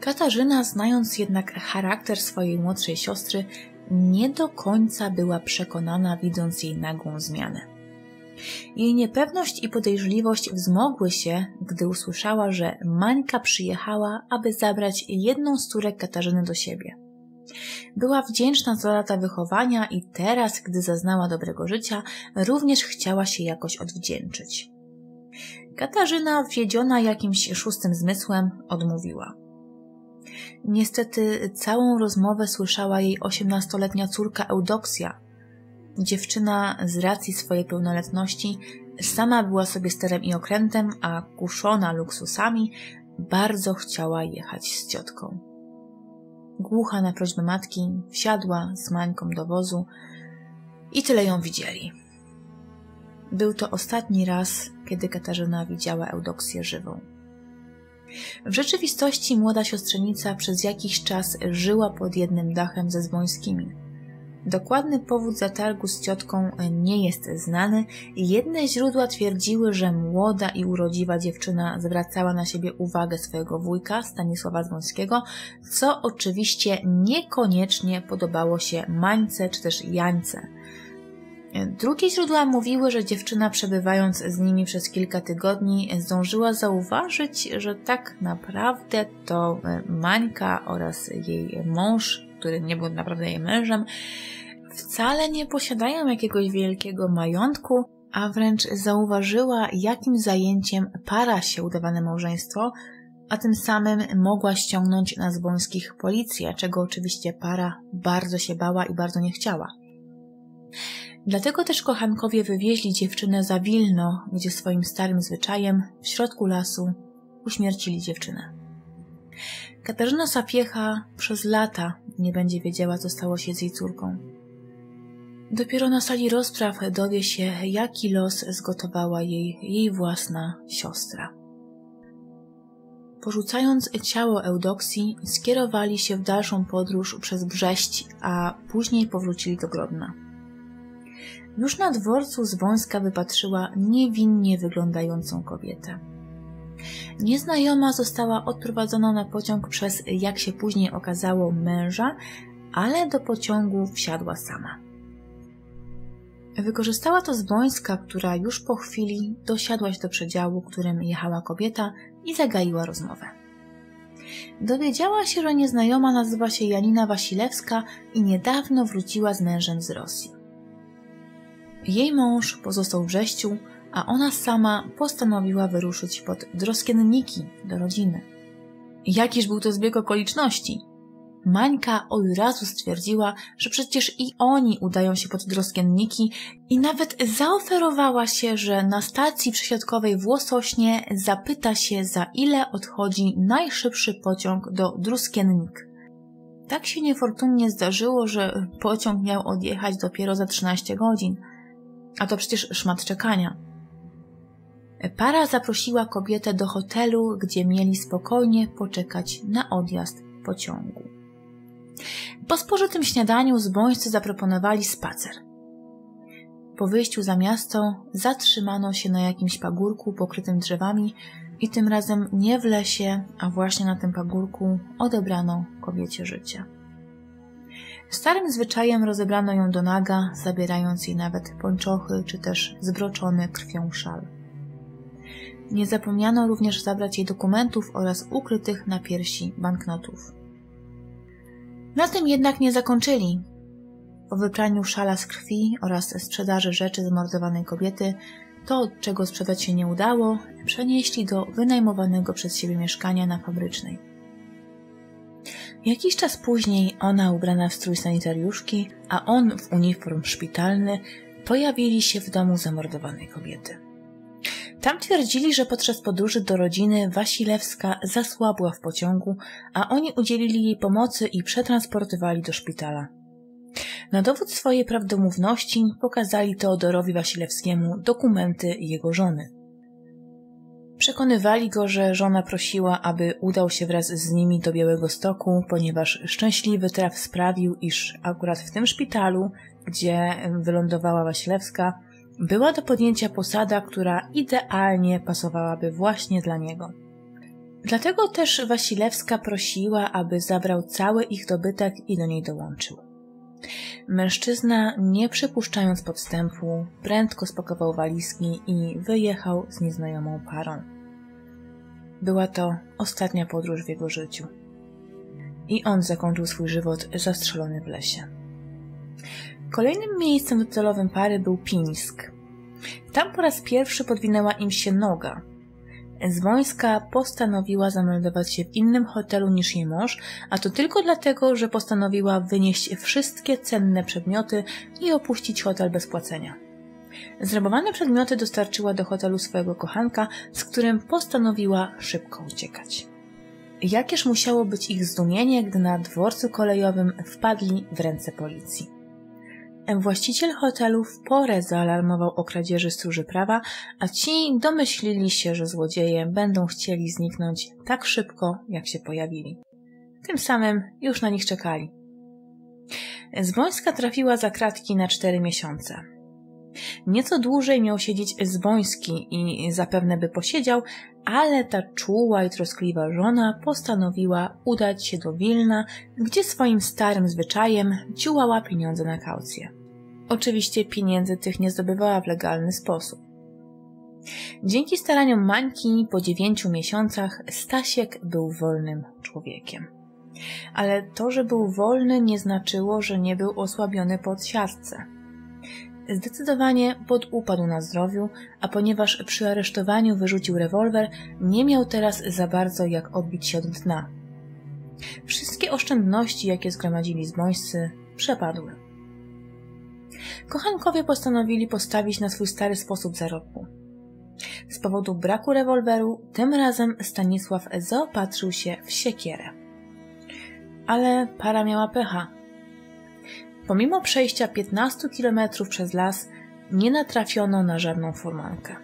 Katarzyna, znając jednak charakter swojej młodszej siostry, nie do końca była przekonana, widząc jej nagłą zmianę. Jej niepewność i podejrzliwość wzmogły się, gdy usłyszała, że Mańka przyjechała, aby zabrać jedną z córek Katarzyny do siebie. Była wdzięczna za lata wychowania i teraz, gdy zaznała dobrego życia, również chciała się jakoś odwdzięczyć. Katarzyna, wiedziona jakimś szóstym zmysłem, odmówiła. Niestety całą rozmowę słyszała jej osiemnastoletnia córka Eudoksja, Dziewczyna z racji swojej pełnoletności sama była sobie sterem i okrętem, a kuszona luksusami bardzo chciała jechać z ciotką. Głucha na prośbę matki, wsiadła z Mańką do wozu i tyle ją widzieli. Był to ostatni raz, kiedy Katarzyna widziała Eudoksję żywą. W rzeczywistości młoda siostrzenica przez jakiś czas żyła pod jednym dachem ze Zwońskimi – Dokładny powód zatargu z ciotką nie jest znany. Jedne źródła twierdziły, że młoda i urodziwa dziewczyna zwracała na siebie uwagę swojego wujka Stanisława Zwąskiego, co oczywiście niekoniecznie podobało się Mańce czy też Jańce. Drugie źródła mówiły, że dziewczyna przebywając z nimi przez kilka tygodni zdążyła zauważyć, że tak naprawdę to Mańka oraz jej mąż, który nie był naprawdę jej mężem, wcale nie posiadają jakiegoś wielkiego majątku, a wręcz zauważyła, jakim zajęciem para się udawane małżeństwo, a tym samym mogła ściągnąć na Zbońskich policję, czego oczywiście para bardzo się bała i bardzo nie chciała. Dlatego też kochankowie wywieźli dziewczynę za Wilno, gdzie swoim starym zwyczajem w środku lasu uśmiercili dziewczynę. Katarzyna Sapiecha przez lata nie będzie wiedziała, co stało się z jej córką. Dopiero na sali rozpraw dowie się, jaki los zgotowała jej jej własna siostra. Porzucając ciało Eudoksji, skierowali się w dalszą podróż przez Brześć, a później powrócili do Grodna. Już na dworcu z wąska wypatrzyła niewinnie wyglądającą kobietę. Nieznajoma została odprowadzona na pociąg przez, jak się później okazało, męża, ale do pociągu wsiadła sama. Wykorzystała to Zbońska, która już po chwili dosiadła się do przedziału, którym jechała kobieta i zagaiła rozmowę. Dowiedziała się, że nieznajoma nazywa się Janina Wasilewska i niedawno wróciła z mężem z Rosji. Jej mąż pozostał w a ona sama postanowiła wyruszyć pod Droskienniki do rodziny. Jakiż był to zbieg okoliczności? Mańka od razu stwierdziła, że przecież i oni udają się pod Droskienniki i nawet zaoferowała się, że na stacji przesiadkowej w Łosośnie zapyta się, za ile odchodzi najszybszy pociąg do Druskiennik. Tak się niefortunnie zdarzyło, że pociąg miał odjechać dopiero za 13 godzin, a to przecież szmat czekania. Para zaprosiła kobietę do hotelu, gdzie mieli spokojnie poczekać na odjazd pociągu. Po spożytym śniadaniu zbońscy zaproponowali spacer. Po wyjściu za miasto zatrzymano się na jakimś pagórku pokrytym drzewami i tym razem nie w lesie, a właśnie na tym pagórku odebrano kobiecie życie. Starym zwyczajem rozebrano ją do naga, zabierając jej nawet pończochy czy też zbroczony krwią szal. Nie zapomniano również zabrać jej dokumentów oraz ukrytych na piersi banknotów. Na tym jednak nie zakończyli. Po wypraniu szala z krwi oraz sprzedaży rzeczy zamordowanej kobiety, to, czego sprzedać się nie udało, przenieśli do wynajmowanego przez siebie mieszkania na fabrycznej. Jakiś czas później ona ubrana w strój sanitariuszki, a on w uniform szpitalny pojawili się w domu zamordowanej kobiety. Tam twierdzili, że podczas podróży do rodziny Wasilewska zasłabła w pociągu, a oni udzielili jej pomocy i przetransportowali do szpitala. Na dowód swojej prawdomówności pokazali Teodorowi Wasilewskiemu dokumenty jego żony. Przekonywali go, że żona prosiła, aby udał się wraz z nimi do Białego Stoku, ponieważ szczęśliwy traf sprawił, iż akurat w tym szpitalu, gdzie wylądowała Wasilewska, była do podjęcia posada, która idealnie pasowałaby właśnie dla niego. Dlatego też Wasilewska prosiła, aby zabrał cały ich dobytek i do niej dołączył. Mężczyzna, nie przypuszczając podstępu, prędko spakował walizki i wyjechał z nieznajomą parą. Była to ostatnia podróż w jego życiu. I on zakończył swój żywot zastrzelony w lesie. Kolejnym miejscem docelowym pary był Pińsk. Tam po raz pierwszy podwinęła im się noga. Zwońska postanowiła zameldować się w innym hotelu niż jej mąż, a to tylko dlatego, że postanowiła wynieść wszystkie cenne przedmioty i opuścić hotel bez płacenia. Zrabowane przedmioty dostarczyła do hotelu swojego kochanka, z którym postanowiła szybko uciekać. Jakież musiało być ich zdumienie, gdy na dworcu kolejowym wpadli w ręce policji. Właściciel hotelu w porę zaalarmował o kradzieży stróży prawa, a ci domyślili się, że złodzieje będą chcieli zniknąć tak szybko, jak się pojawili. Tym samym już na nich czekali. Zbońska trafiła za kratki na cztery miesiące. Nieco dłużej miał siedzieć Zboński i zapewne by posiedział, ale ta czuła i troskliwa żona postanowiła udać się do Wilna, gdzie swoim starym zwyczajem ciułała pieniądze na kaucję. Oczywiście pieniędzy tych nie zdobywała w legalny sposób. Dzięki staraniom Mańki po dziewięciu miesiącach Stasiek był wolnym człowiekiem. Ale to, że był wolny nie znaczyło, że nie był osłabiony pod siatce. Zdecydowanie podupadł na zdrowiu, a ponieważ przy aresztowaniu wyrzucił rewolwer, nie miał teraz za bardzo jak odbić się od dna. Wszystkie oszczędności, jakie zgromadzili zbońscy, przepadły. Kochankowie postanowili postawić na swój stary sposób zarobku. Z powodu braku rewolweru, tym razem Stanisław zaopatrzył się w siekierę. Ale para miała pecha. Pomimo przejścia 15 kilometrów przez las, nie natrafiono na żadną furmankę.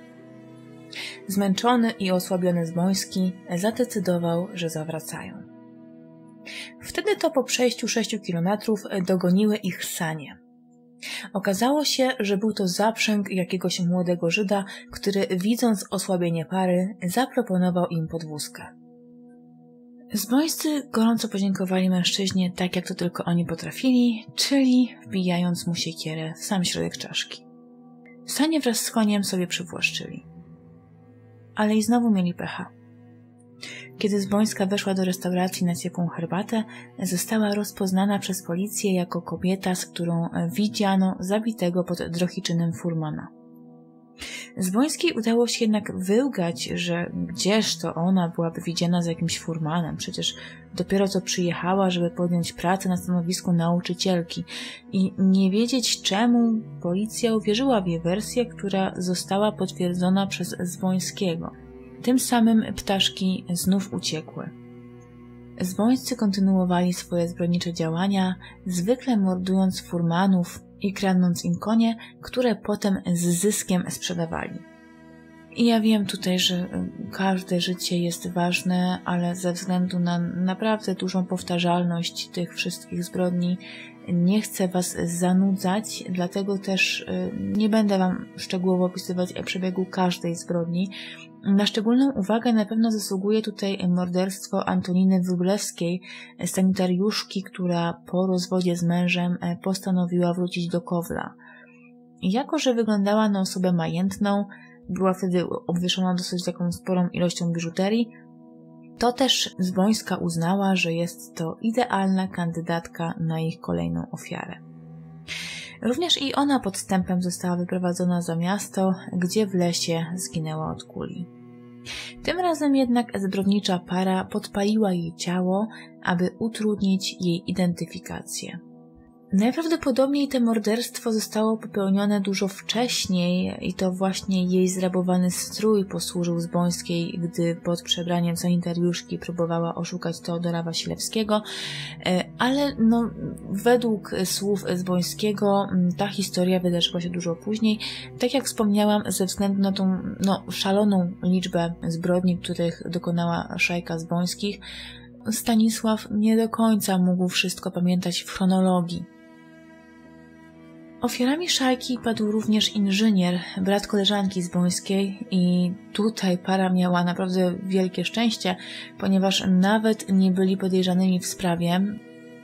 Zmęczony i osłabiony Zboński zadecydował, że zawracają. Wtedy to po przejściu 6 kilometrów dogoniły ich sanie. Okazało się, że był to zaprzęg jakiegoś młodego Żyda, który widząc osłabienie pary, zaproponował im podwózkę. Zbojscy gorąco podziękowali mężczyźnie tak, jak to tylko oni potrafili, czyli wbijając mu siekierę w sam środek czaszki. Sanie wraz z koniem sobie przywłaszczyli. Ale i znowu mieli pecha. Kiedy Zbońska weszła do restauracji na ciepłą herbatę, została rozpoznana przez policję jako kobieta, z którą widziano zabitego pod Drohiczynem Furmana. Zbońskiej udało się jednak wyłgać, że gdzież to ona byłaby widziana z jakimś furmanem, przecież dopiero co przyjechała, żeby podjąć pracę na stanowisku nauczycielki i nie wiedzieć czemu policja uwierzyła w jej wersję, która została potwierdzona przez Zbońskiego. Tym samym ptaszki znów uciekły. Zbońscy kontynuowali swoje zbrodnicze działania, zwykle mordując furmanów i kradnąc im konie, które potem z zyskiem sprzedawali. I ja wiem tutaj, że y, każde życie jest ważne, ale ze względu na naprawdę dużą powtarzalność tych wszystkich zbrodni, nie chcę Was zanudzać, dlatego też y, nie będę Wam szczegółowo opisywać przebiegu każdej zbrodni. Na szczególną uwagę na pewno zasługuje tutaj morderstwo Antoniny Wróblewskiej, sanitariuszki, która po rozwodzie z mężem e, postanowiła wrócić do Kowla. Jako, że wyglądała na osobę majętną, była wtedy obwieszona dosyć taką sporą ilością biżuterii, to też Zbońska uznała, że jest to idealna kandydatka na ich kolejną ofiarę. Również i ona podstępem została wyprowadzona za miasto, gdzie w lesie zginęła od kuli. Tym razem jednak zbrodnicza para podpaliła jej ciało, aby utrudnić jej identyfikację. Najprawdopodobniej to morderstwo zostało popełnione dużo wcześniej i to właśnie jej zrabowany strój posłużył Zbońskiej, gdy pod przebraniem sanitariuszki próbowała oszukać Teodora Wasilewskiego, e, ale no, według słów Zbońskiego ta historia wydarzyła się dużo później. Tak jak wspomniałam, ze względu na tą no, szaloną liczbę zbrodni, których dokonała szajka Zbońskich, Stanisław nie do końca mógł wszystko pamiętać w chronologii. Ofiarami szajki padł również inżynier, brat koleżanki z Bońskiej i tutaj para miała naprawdę wielkie szczęście, ponieważ nawet nie byli podejrzanymi w sprawie.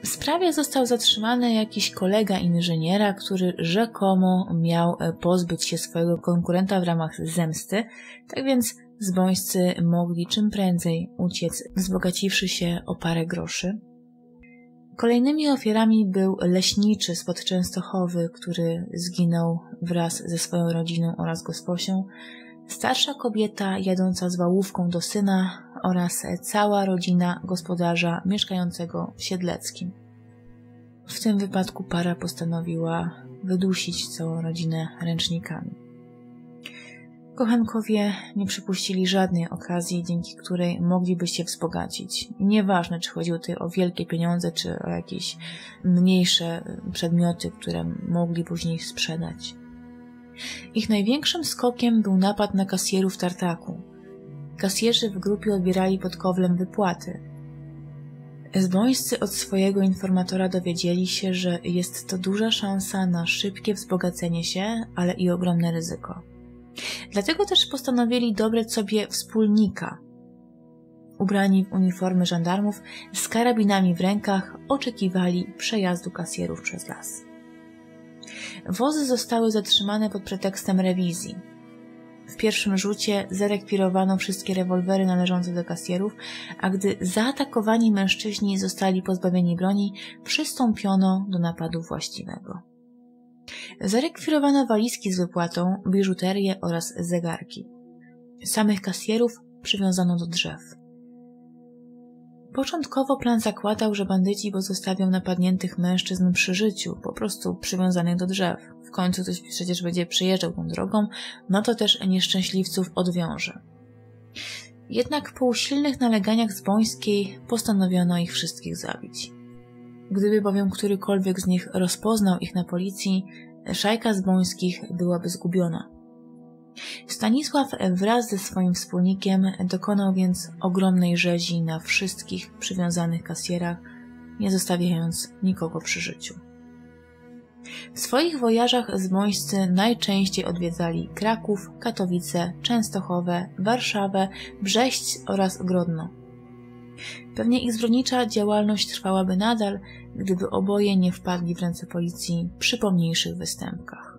W sprawie został zatrzymany jakiś kolega inżyniera, który rzekomo miał pozbyć się swojego konkurenta w ramach zemsty, tak więc zbońscy mogli czym prędzej uciec, wzbogaciwszy się o parę groszy. Kolejnymi ofiarami był leśniczy spod Częstochowy, który zginął wraz ze swoją rodziną oraz gosposią, starsza kobieta jadąca z wałówką do syna oraz cała rodzina gospodarza mieszkającego w Siedleckim. W tym wypadku para postanowiła wydusić całą rodzinę ręcznikami. Kochankowie nie przypuścili żadnej okazji, dzięki której mogliby się wzbogacić. Nieważne, czy chodziło tutaj o wielkie pieniądze, czy o jakieś mniejsze przedmioty, które mogli później sprzedać. Ich największym skokiem był napad na kasjerów tartaku. Kasjerzy w grupie odbierali pod kowlem wypłaty. Zbońscy od swojego informatora dowiedzieli się, że jest to duża szansa na szybkie wzbogacenie się, ale i ogromne ryzyko. Dlatego też postanowili dobrać sobie wspólnika. Ubrani w uniformy żandarmów, z karabinami w rękach, oczekiwali przejazdu kasjerów przez las. Wozy zostały zatrzymane pod pretekstem rewizji. W pierwszym rzucie zarekwirowano wszystkie rewolwery należące do kasjerów, a gdy zaatakowani mężczyźni zostali pozbawieni broni, przystąpiono do napadu właściwego. Zarekwirowano walizki z wypłatą, biżuterię oraz zegarki. Samych kasjerów przywiązano do drzew. Początkowo plan zakładał, że bandyci pozostawią napadniętych mężczyzn przy życiu, po prostu przywiązanych do drzew. W końcu ktoś przecież będzie przejeżdżał tą drogą, no to też nieszczęśliwców odwiąże. Jednak po usilnych naleganiach z Bońskiej postanowiono ich wszystkich zabić. Gdyby bowiem którykolwiek z nich rozpoznał ich na policji, szajka z Bońskich byłaby zgubiona. Stanisław wraz ze swoim wspólnikiem dokonał więc ogromnej rzezi na wszystkich przywiązanych kasjerach, nie zostawiając nikogo przy życiu. W swoich wojażach zbońscy najczęściej odwiedzali Kraków, Katowice, Częstochowę, Warszawę, Brześć oraz Grodno. Pewnie ich zbrodnicza działalność trwałaby nadal, gdyby oboje nie wpadli w ręce policji przy pomniejszych występkach.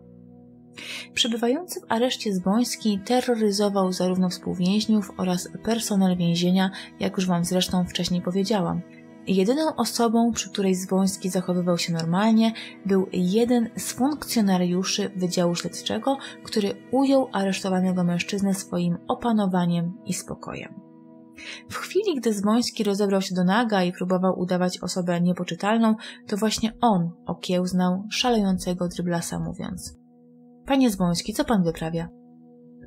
Przebywający w areszcie Zboński terroryzował zarówno współwięźniów oraz personel więzienia, jak już Wam zresztą wcześniej powiedziałam. Jedyną osobą, przy której Zboński zachowywał się normalnie, był jeden z funkcjonariuszy Wydziału Śledczego, który ujął aresztowanego mężczyznę swoim opanowaniem i spokojem. W chwili, gdy Zboński rozebrał się do naga i próbował udawać osobę niepoczytalną, to właśnie on okiełznał szalejącego dryblasa mówiąc Panie Zboński, co pan wyprawia?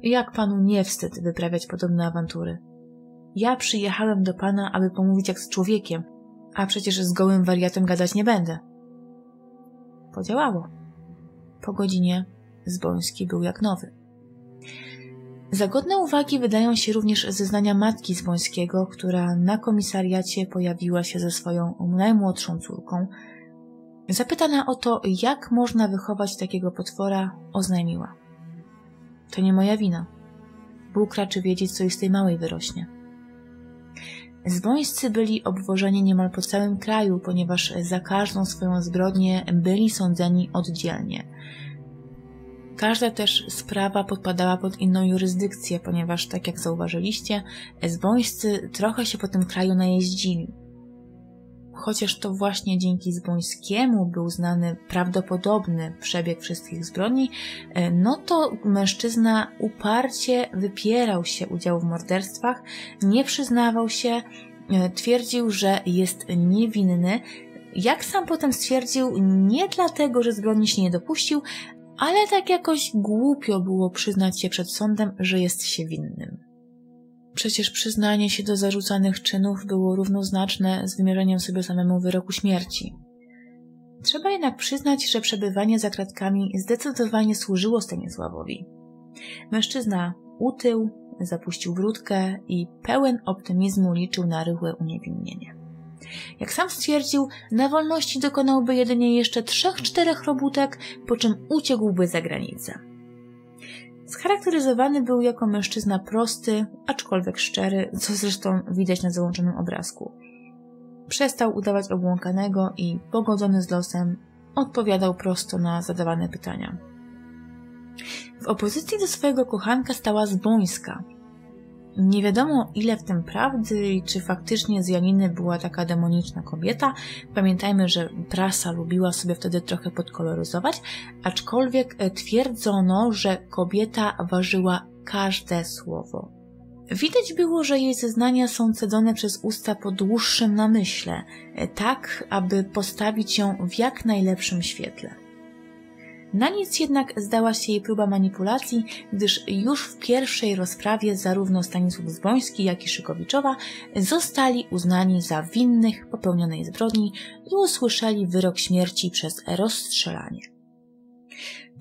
Jak panu nie wstyd wyprawiać podobne awantury? Ja przyjechałem do pana, aby pomówić jak z człowiekiem, a przecież z gołym wariatem gadać nie będę. Podziałało. Po godzinie Zboński był jak nowy. Za godne uwagi wydają się również zeznania matki Zbońskiego, która na komisariacie pojawiła się ze swoją najmłodszą córką. Zapytana o to, jak można wychować takiego potwora, oznajmiła. To nie moja wina. Bóg raczy wiedzieć, co z tej małej wyrośnie. Zbońscy byli obwożeni niemal po całym kraju, ponieważ za każdą swoją zbrodnię byli sądzeni oddzielnie. Każda też sprawa podpadała pod inną jurysdykcję, ponieważ, tak jak zauważyliście, zbońscy trochę się po tym kraju najeździli chociaż to właśnie dzięki Zbońskiemu był znany prawdopodobny przebieg wszystkich zbrodni, e, no to mężczyzna uparcie wypierał się udziału w morderstwach, nie przyznawał się, e, twierdził, że jest niewinny. Jak sam potem stwierdził, nie dlatego, że zbrodni się nie dopuścił, ale tak jakoś głupio było przyznać się przed sądem, że jest się winnym. Przecież przyznanie się do zarzucanych czynów było równoznaczne z wymierzeniem sobie samemu wyroku śmierci. Trzeba jednak przyznać, że przebywanie za kratkami zdecydowanie służyło Stanisławowi. Mężczyzna utył, zapuścił wrótkę i pełen optymizmu liczył na rychłe uniewinnienie. Jak sam stwierdził, na wolności dokonałby jedynie jeszcze trzech, czterech robótek, po czym uciekłby za granicę. Scharakteryzowany był jako mężczyzna prosty, aczkolwiek szczery, co zresztą widać na załączonym obrazku. Przestał udawać obłąkanego i, pogodzony z losem, odpowiadał prosto na zadawane pytania. W opozycji do swojego kochanka stała Zbońska, nie wiadomo ile w tym prawdy i czy faktycznie z Janiny była taka demoniczna kobieta. Pamiętajmy, że prasa lubiła sobie wtedy trochę podkoloryzować, aczkolwiek e, twierdzono, że kobieta ważyła każde słowo. Widać było, że jej zeznania są cedzone przez usta po dłuższym namyśle, e, tak aby postawić ją w jak najlepszym świetle. Na nic jednak zdała się jej próba manipulacji, gdyż już w pierwszej rozprawie zarówno Stanisław Zboński, jak i Szykowiczowa zostali uznani za winnych popełnionej zbrodni i usłyszeli wyrok śmierci przez rozstrzelanie.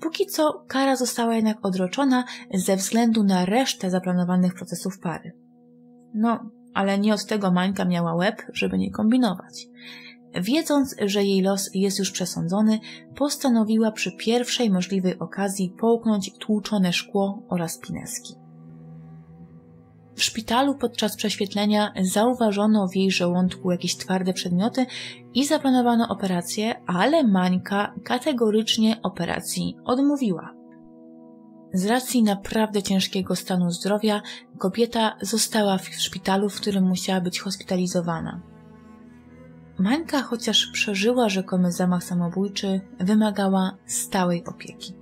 Póki co kara została jednak odroczona ze względu na resztę zaplanowanych procesów pary. No, ale nie od tego Mańka miała łeb, żeby nie kombinować. Wiedząc, że jej los jest już przesądzony, postanowiła przy pierwszej możliwej okazji połknąć tłuczone szkło oraz pineski. W szpitalu podczas prześwietlenia zauważono w jej żołądku jakieś twarde przedmioty i zaplanowano operację, ale Mańka kategorycznie operacji odmówiła. Z racji naprawdę ciężkiego stanu zdrowia kobieta została w szpitalu, w którym musiała być hospitalizowana. Mańka, chociaż przeżyła rzekomy zamach samobójczy, wymagała stałej opieki.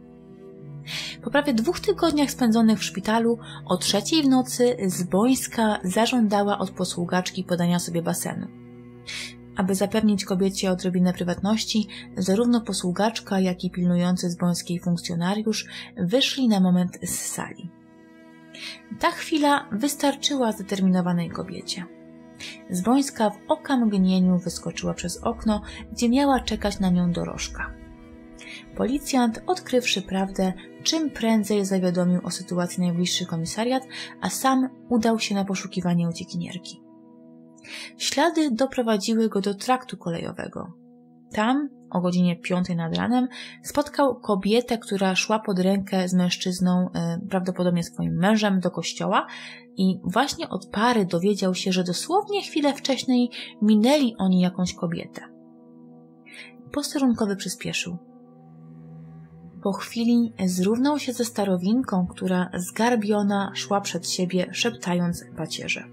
Po prawie dwóch tygodniach spędzonych w szpitalu, o trzeciej w nocy Zbońska zażądała od posługaczki podania sobie basenu. Aby zapewnić kobiecie odrobinę prywatności, zarówno posługaczka, jak i pilnujący Zbońskiej funkcjonariusz wyszli na moment z sali. Ta chwila wystarczyła zdeterminowanej kobiecie. Zbońska w okamgnieniu wyskoczyła przez okno, gdzie miała czekać na nią dorożka. Policjant, odkrywszy prawdę, czym prędzej zawiadomił o sytuacji najbliższy komisariat, a sam udał się na poszukiwanie uciekinierki. Ślady doprowadziły go do traktu kolejowego. Tam, o godzinie piątej nad ranem, spotkał kobietę, która szła pod rękę z mężczyzną, e, prawdopodobnie swoim mężem, do kościoła i właśnie od pary dowiedział się, że dosłownie chwilę wcześniej minęli oni jakąś kobietę. Posterunkowy przyspieszył. Po chwili zrównał się ze starowinką, która zgarbiona szła przed siebie, szeptając pacierze.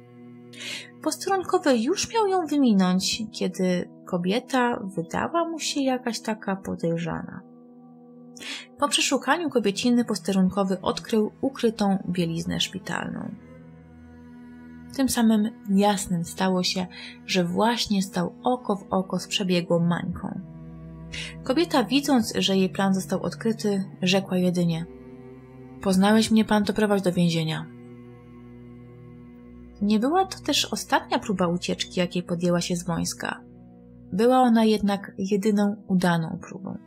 Posterunkowy już miał ją wyminąć, kiedy kobieta wydała mu się jakaś taka podejrzana. Po przeszukaniu kobieciny posterunkowy odkrył ukrytą bieliznę szpitalną. Tym samym jasnym stało się, że właśnie stał oko w oko z przebiegłą Mańką. Kobieta, widząc, że jej plan został odkryty, rzekła jedynie: Poznałeś mnie pan, to prowadź do więzienia. Nie była to też ostatnia próba ucieczki, jakiej podjęła się z wojska. Była ona jednak jedyną udaną próbą.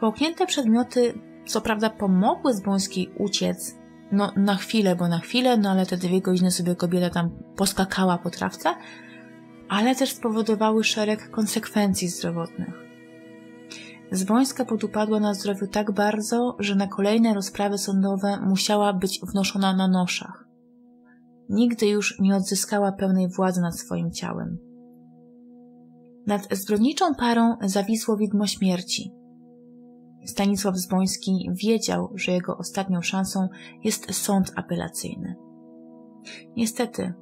Połknięte przedmioty, co prawda, pomogły Zbońskiej uciec, No, na chwilę, bo na chwilę, no ale te dwie godziny sobie kobieta tam poskakała po trawce, ale też spowodowały szereg konsekwencji zdrowotnych. Zwońska podupadła na zdrowiu tak bardzo, że na kolejne rozprawy sądowe musiała być wnoszona na noszach. Nigdy już nie odzyskała pełnej władzy nad swoim ciałem. Nad zbrodniczą parą zawisło widmo śmierci. Stanisław Zboński wiedział, że jego ostatnią szansą jest sąd apelacyjny. Niestety,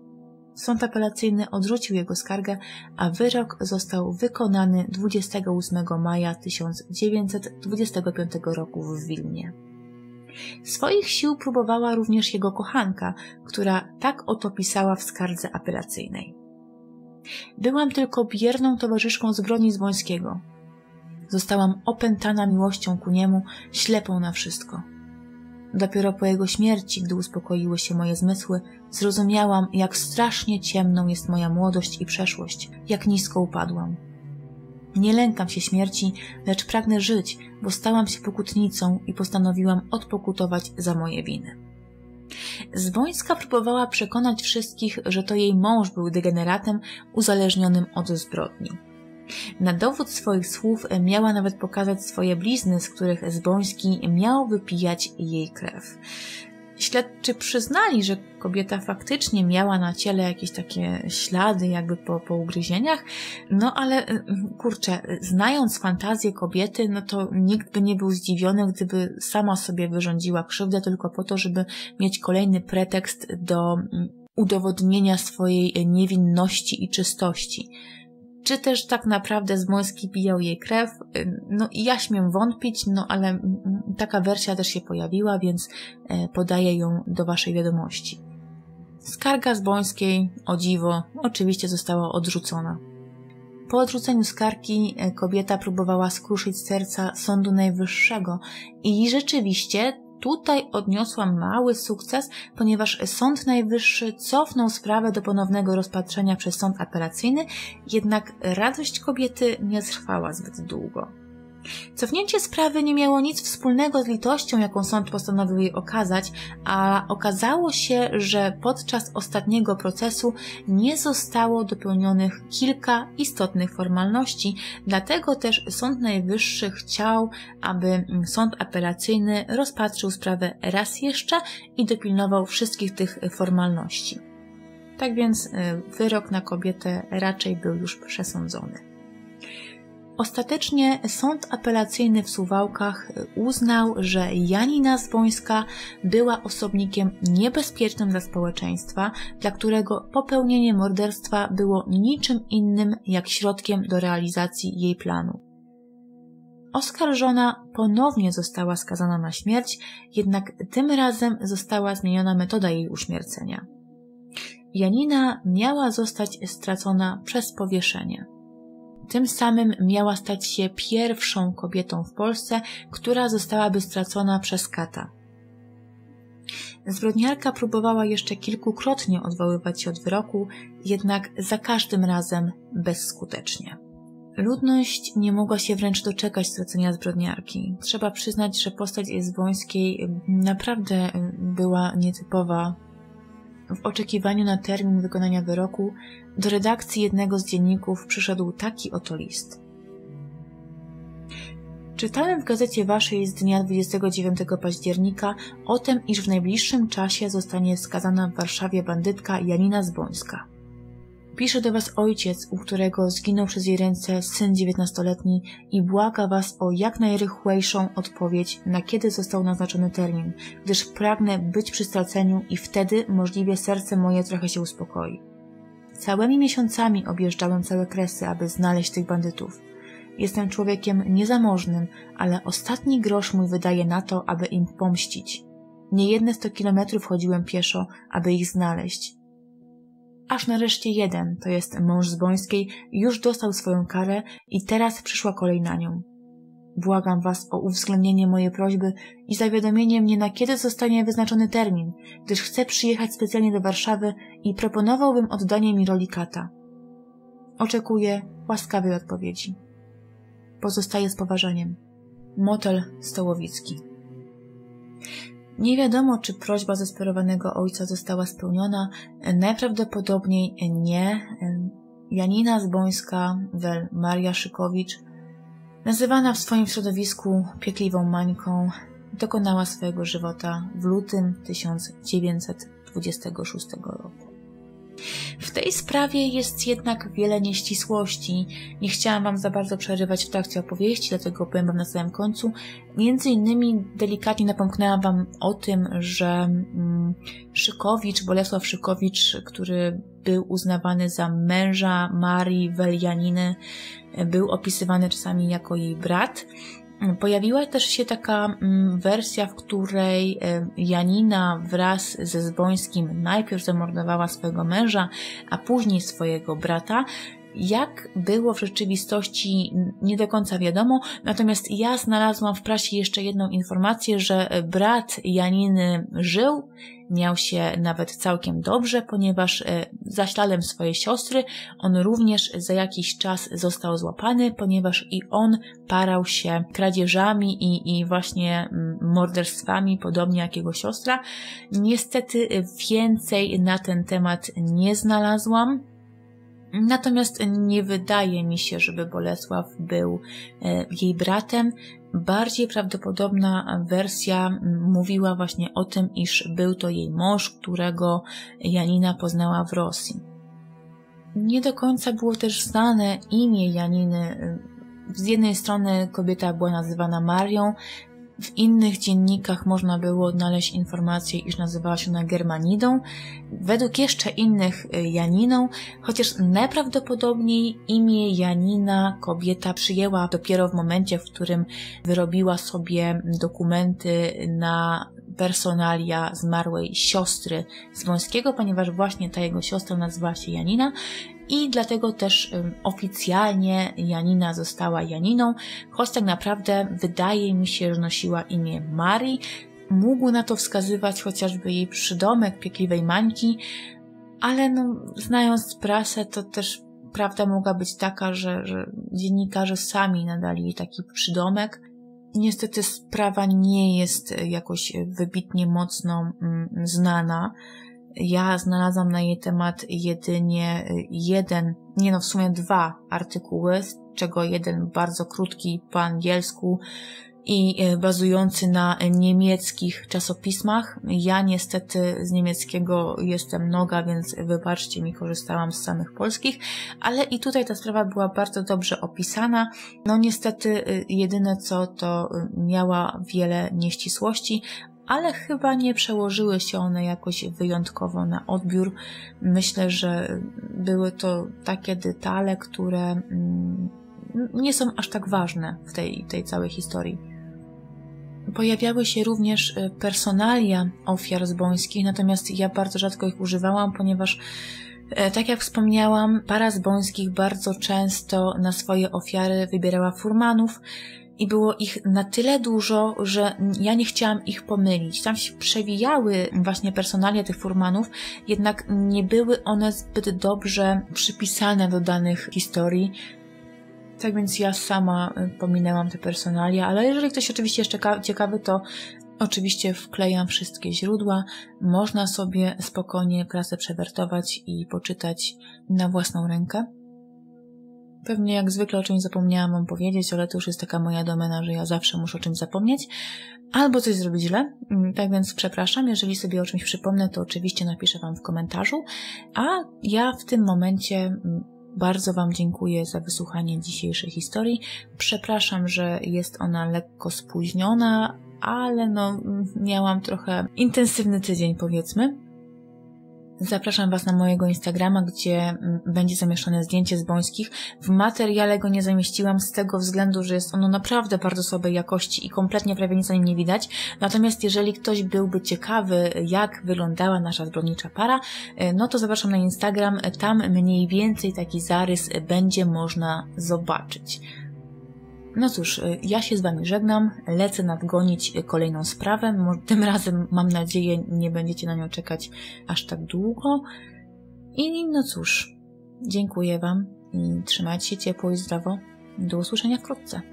sąd apelacyjny odrzucił jego skargę, a wyrok został wykonany 28 maja 1925 roku w Wilnie. Swoich sił próbowała również jego kochanka, która tak oto pisała w skardze apelacyjnej. Byłam tylko bierną towarzyszką zbrodni Zbońskiego. Zostałam opętana miłością ku niemu, ślepą na wszystko. Dopiero po jego śmierci, gdy uspokoiły się moje zmysły, zrozumiałam, jak strasznie ciemną jest moja młodość i przeszłość, jak nisko upadłam. Nie lękam się śmierci, lecz pragnę żyć, bo stałam się pokutnicą i postanowiłam odpokutować za moje winy. Zwońska próbowała przekonać wszystkich, że to jej mąż był degeneratem uzależnionym od zbrodni. Na dowód swoich słów miała nawet pokazać swoje blizny, z których Zboński miał wypijać jej krew. Śledczy przyznali, że kobieta faktycznie miała na ciele jakieś takie ślady, jakby po, po ugryzieniach, no ale kurczę, znając fantazję kobiety, no to nikt by nie był zdziwiony, gdyby sama sobie wyrządziła krzywdę tylko po to, żeby mieć kolejny pretekst do udowodnienia swojej niewinności i czystości czy też tak naprawdę Zmoński pijał jej krew. No ja śmiem wątpić, no ale taka wersja też się pojawiła, więc e, podaję ją do waszej wiadomości. Skarga Zbońskiej, o dziwo, oczywiście została odrzucona. Po odrzuceniu skargi e, kobieta próbowała skruszyć serca Sądu Najwyższego i rzeczywiście Tutaj odniosłam mały sukces, ponieważ Sąd Najwyższy cofnął sprawę do ponownego rozpatrzenia przez sąd apelacyjny, jednak radość kobiety nie trwała zbyt długo. Cofnięcie sprawy nie miało nic wspólnego z litością, jaką sąd postanowił jej okazać, a okazało się, że podczas ostatniego procesu nie zostało dopełnionych kilka istotnych formalności, dlatego też Sąd Najwyższy chciał, aby sąd apelacyjny rozpatrzył sprawę raz jeszcze i dopilnował wszystkich tych formalności. Tak więc y, wyrok na kobietę raczej był już przesądzony. Ostatecznie sąd apelacyjny w Suwałkach uznał, że Janina Zbońska była osobnikiem niebezpiecznym dla społeczeństwa, dla którego popełnienie morderstwa było niczym innym jak środkiem do realizacji jej planu. Oskarżona ponownie została skazana na śmierć, jednak tym razem została zmieniona metoda jej uśmiercenia. Janina miała zostać stracona przez powieszenie. Tym samym miała stać się pierwszą kobietą w Polsce, która zostałaby stracona przez kata. Zbrodniarka próbowała jeszcze kilkukrotnie odwoływać się od wyroku, jednak za każdym razem bezskutecznie. Ludność nie mogła się wręcz doczekać stracenia zbrodniarki. Trzeba przyznać, że postać Zwońskiej naprawdę była nietypowa w oczekiwaniu na termin wykonania wyroku do redakcji jednego z dzienników przyszedł taki oto list. Czytałem w gazecie waszej z dnia 29 października o tym, iż w najbliższym czasie zostanie skazana w Warszawie bandytka Janina Zbońska. Pisze do was ojciec, u którego zginął przez jej ręce syn dziewiętnastoletni i błaga was o jak najrychłejszą odpowiedź, na kiedy został naznaczony termin, gdyż pragnę być przy straceniu i wtedy możliwie serce moje trochę się uspokoi. Całymi miesiącami objeżdżałem całe kresy, aby znaleźć tych bandytów. Jestem człowiekiem niezamożnym, ale ostatni grosz mój wydaje na to, aby im pomścić. Niejedne sto kilometrów chodziłem pieszo, aby ich znaleźć aż nareszcie jeden, to jest mąż z Bońskiej, już dostał swoją karę i teraz przyszła kolej na nią. Błagam was o uwzględnienie mojej prośby i zawiadomienie mnie na kiedy zostanie wyznaczony termin, gdyż chcę przyjechać specjalnie do Warszawy i proponowałbym oddanie mi roli kata. Oczekuję łaskawej odpowiedzi. Pozostaje z poważaniem. Motel Stołowicki. Nie wiadomo, czy prośba zesperowanego ojca została spełniona. Najprawdopodobniej nie. Janina Zbońska, wel Maria Szykowicz, nazywana w swoim środowisku piekliwą mańką, dokonała swojego żywota w lutym 1926 roku. W tej sprawie jest jednak wiele nieścisłości. Nie chciałam Wam za bardzo przerywać w trakcie opowieści, dlatego powiem Wam na samym końcu. Między innymi delikatnie napomknęłam Wam o tym, że mm, Szykowicz, Bolesław Szykowicz, który był uznawany za męża Marii Welianiny, był opisywany czasami jako jej brat. Pojawiła też się taka mm, wersja, w której e, Janina wraz ze Zbońskim najpierw zamordowała swojego męża, a później swojego brata. Jak było w rzeczywistości, nie do końca wiadomo, natomiast ja znalazłam w prasie jeszcze jedną informację, że brat Janiny żył, miał się nawet całkiem dobrze, ponieważ e, za śladem swojej siostry on również za jakiś czas został złapany, ponieważ i on parał się kradzieżami i, i właśnie mm, morderstwami, podobnie jak jego siostra. Niestety więcej na ten temat nie znalazłam. Natomiast nie wydaje mi się, żeby Bolesław był e, jej bratem. Bardziej prawdopodobna wersja mówiła właśnie o tym, iż był to jej mąż, którego Janina poznała w Rosji. Nie do końca było też znane imię Janiny. Z jednej strony kobieta była nazywana Marią, w innych dziennikach można było odnaleźć informację, iż nazywała się ona Germanidą, według jeszcze innych y, Janiną, chociaż najprawdopodobniej imię Janina kobieta przyjęła dopiero w momencie, w którym wyrobiła sobie dokumenty na personalia zmarłej siostry Zwąskiego, ponieważ właśnie ta jego siostra nazywała się Janina i dlatego też oficjalnie Janina została Janiną, choć tak naprawdę wydaje mi się, że nosiła imię Marii. Mógł na to wskazywać chociażby jej przydomek piekliwej mańki, ale no, znając prasę, to też prawda mogła być taka, że, że dziennikarze sami nadali jej taki przydomek. Niestety sprawa nie jest jakoś wybitnie mocno mm, znana. Ja znalazłam na jej temat jedynie jeden, nie no w sumie dwa artykuły, z czego jeden bardzo krótki po angielsku i e, bazujący na niemieckich czasopismach. Ja niestety z niemieckiego jestem noga, więc wybaczcie mi, korzystałam z samych polskich, ale i tutaj ta sprawa była bardzo dobrze opisana. No niestety e, jedyne co to miała wiele nieścisłości, ale chyba nie przełożyły się one jakoś wyjątkowo na odbiór. Myślę, że były to takie detale, które mm, nie są aż tak ważne w tej, tej całej historii. Pojawiały się również y, personalia ofiar zbońskich, natomiast ja bardzo rzadko ich używałam, ponieważ e, tak jak wspomniałam, para zbońskich bardzo często na swoje ofiary wybierała furmanów, i było ich na tyle dużo, że ja nie chciałam ich pomylić. Tam się przewijały właśnie personalia tych furmanów, jednak nie były one zbyt dobrze przypisane do danych historii. Tak więc ja sama y, pominęłam te personalia, ale jeżeli ktoś oczywiście jeszcze ciekawy, to oczywiście wklejam wszystkie źródła. Można sobie spokojnie prasę przewertować i poczytać na własną rękę. Pewnie jak zwykle o czymś zapomniałam wam powiedzieć, ale to już jest taka moja domena, że ja zawsze muszę o czymś zapomnieć albo coś zrobić źle. Mm, tak więc przepraszam, jeżeli sobie o czymś przypomnę, to oczywiście napiszę wam w komentarzu. A ja w tym momencie mm, bardzo Wam dziękuję za wysłuchanie dzisiejszej historii. Przepraszam, że jest ona lekko spóźniona, ale no, mm, miałam trochę intensywny tydzień, powiedzmy. Zapraszam Was na mojego Instagrama, gdzie mm, będzie zamieszczone zdjęcie z Bońskich. W materiale go nie zamieściłam z tego względu, że jest ono naprawdę bardzo słabej jakości i kompletnie prawie nic na nim nie widać. Natomiast jeżeli ktoś byłby ciekawy, jak wyglądała nasza zbrodnicza para, e, no to zapraszam na Instagram. Tam mniej więcej taki zarys będzie można zobaczyć. No cóż, y, ja się z Wami żegnam, lecę nadgonić kolejną sprawę. Tym razem, mam nadzieję, nie będziecie na nią czekać aż tak długo. I no cóż, dziękuję Wam i trzymajcie się ciepło i zdrowo. Do usłyszenia wkrótce.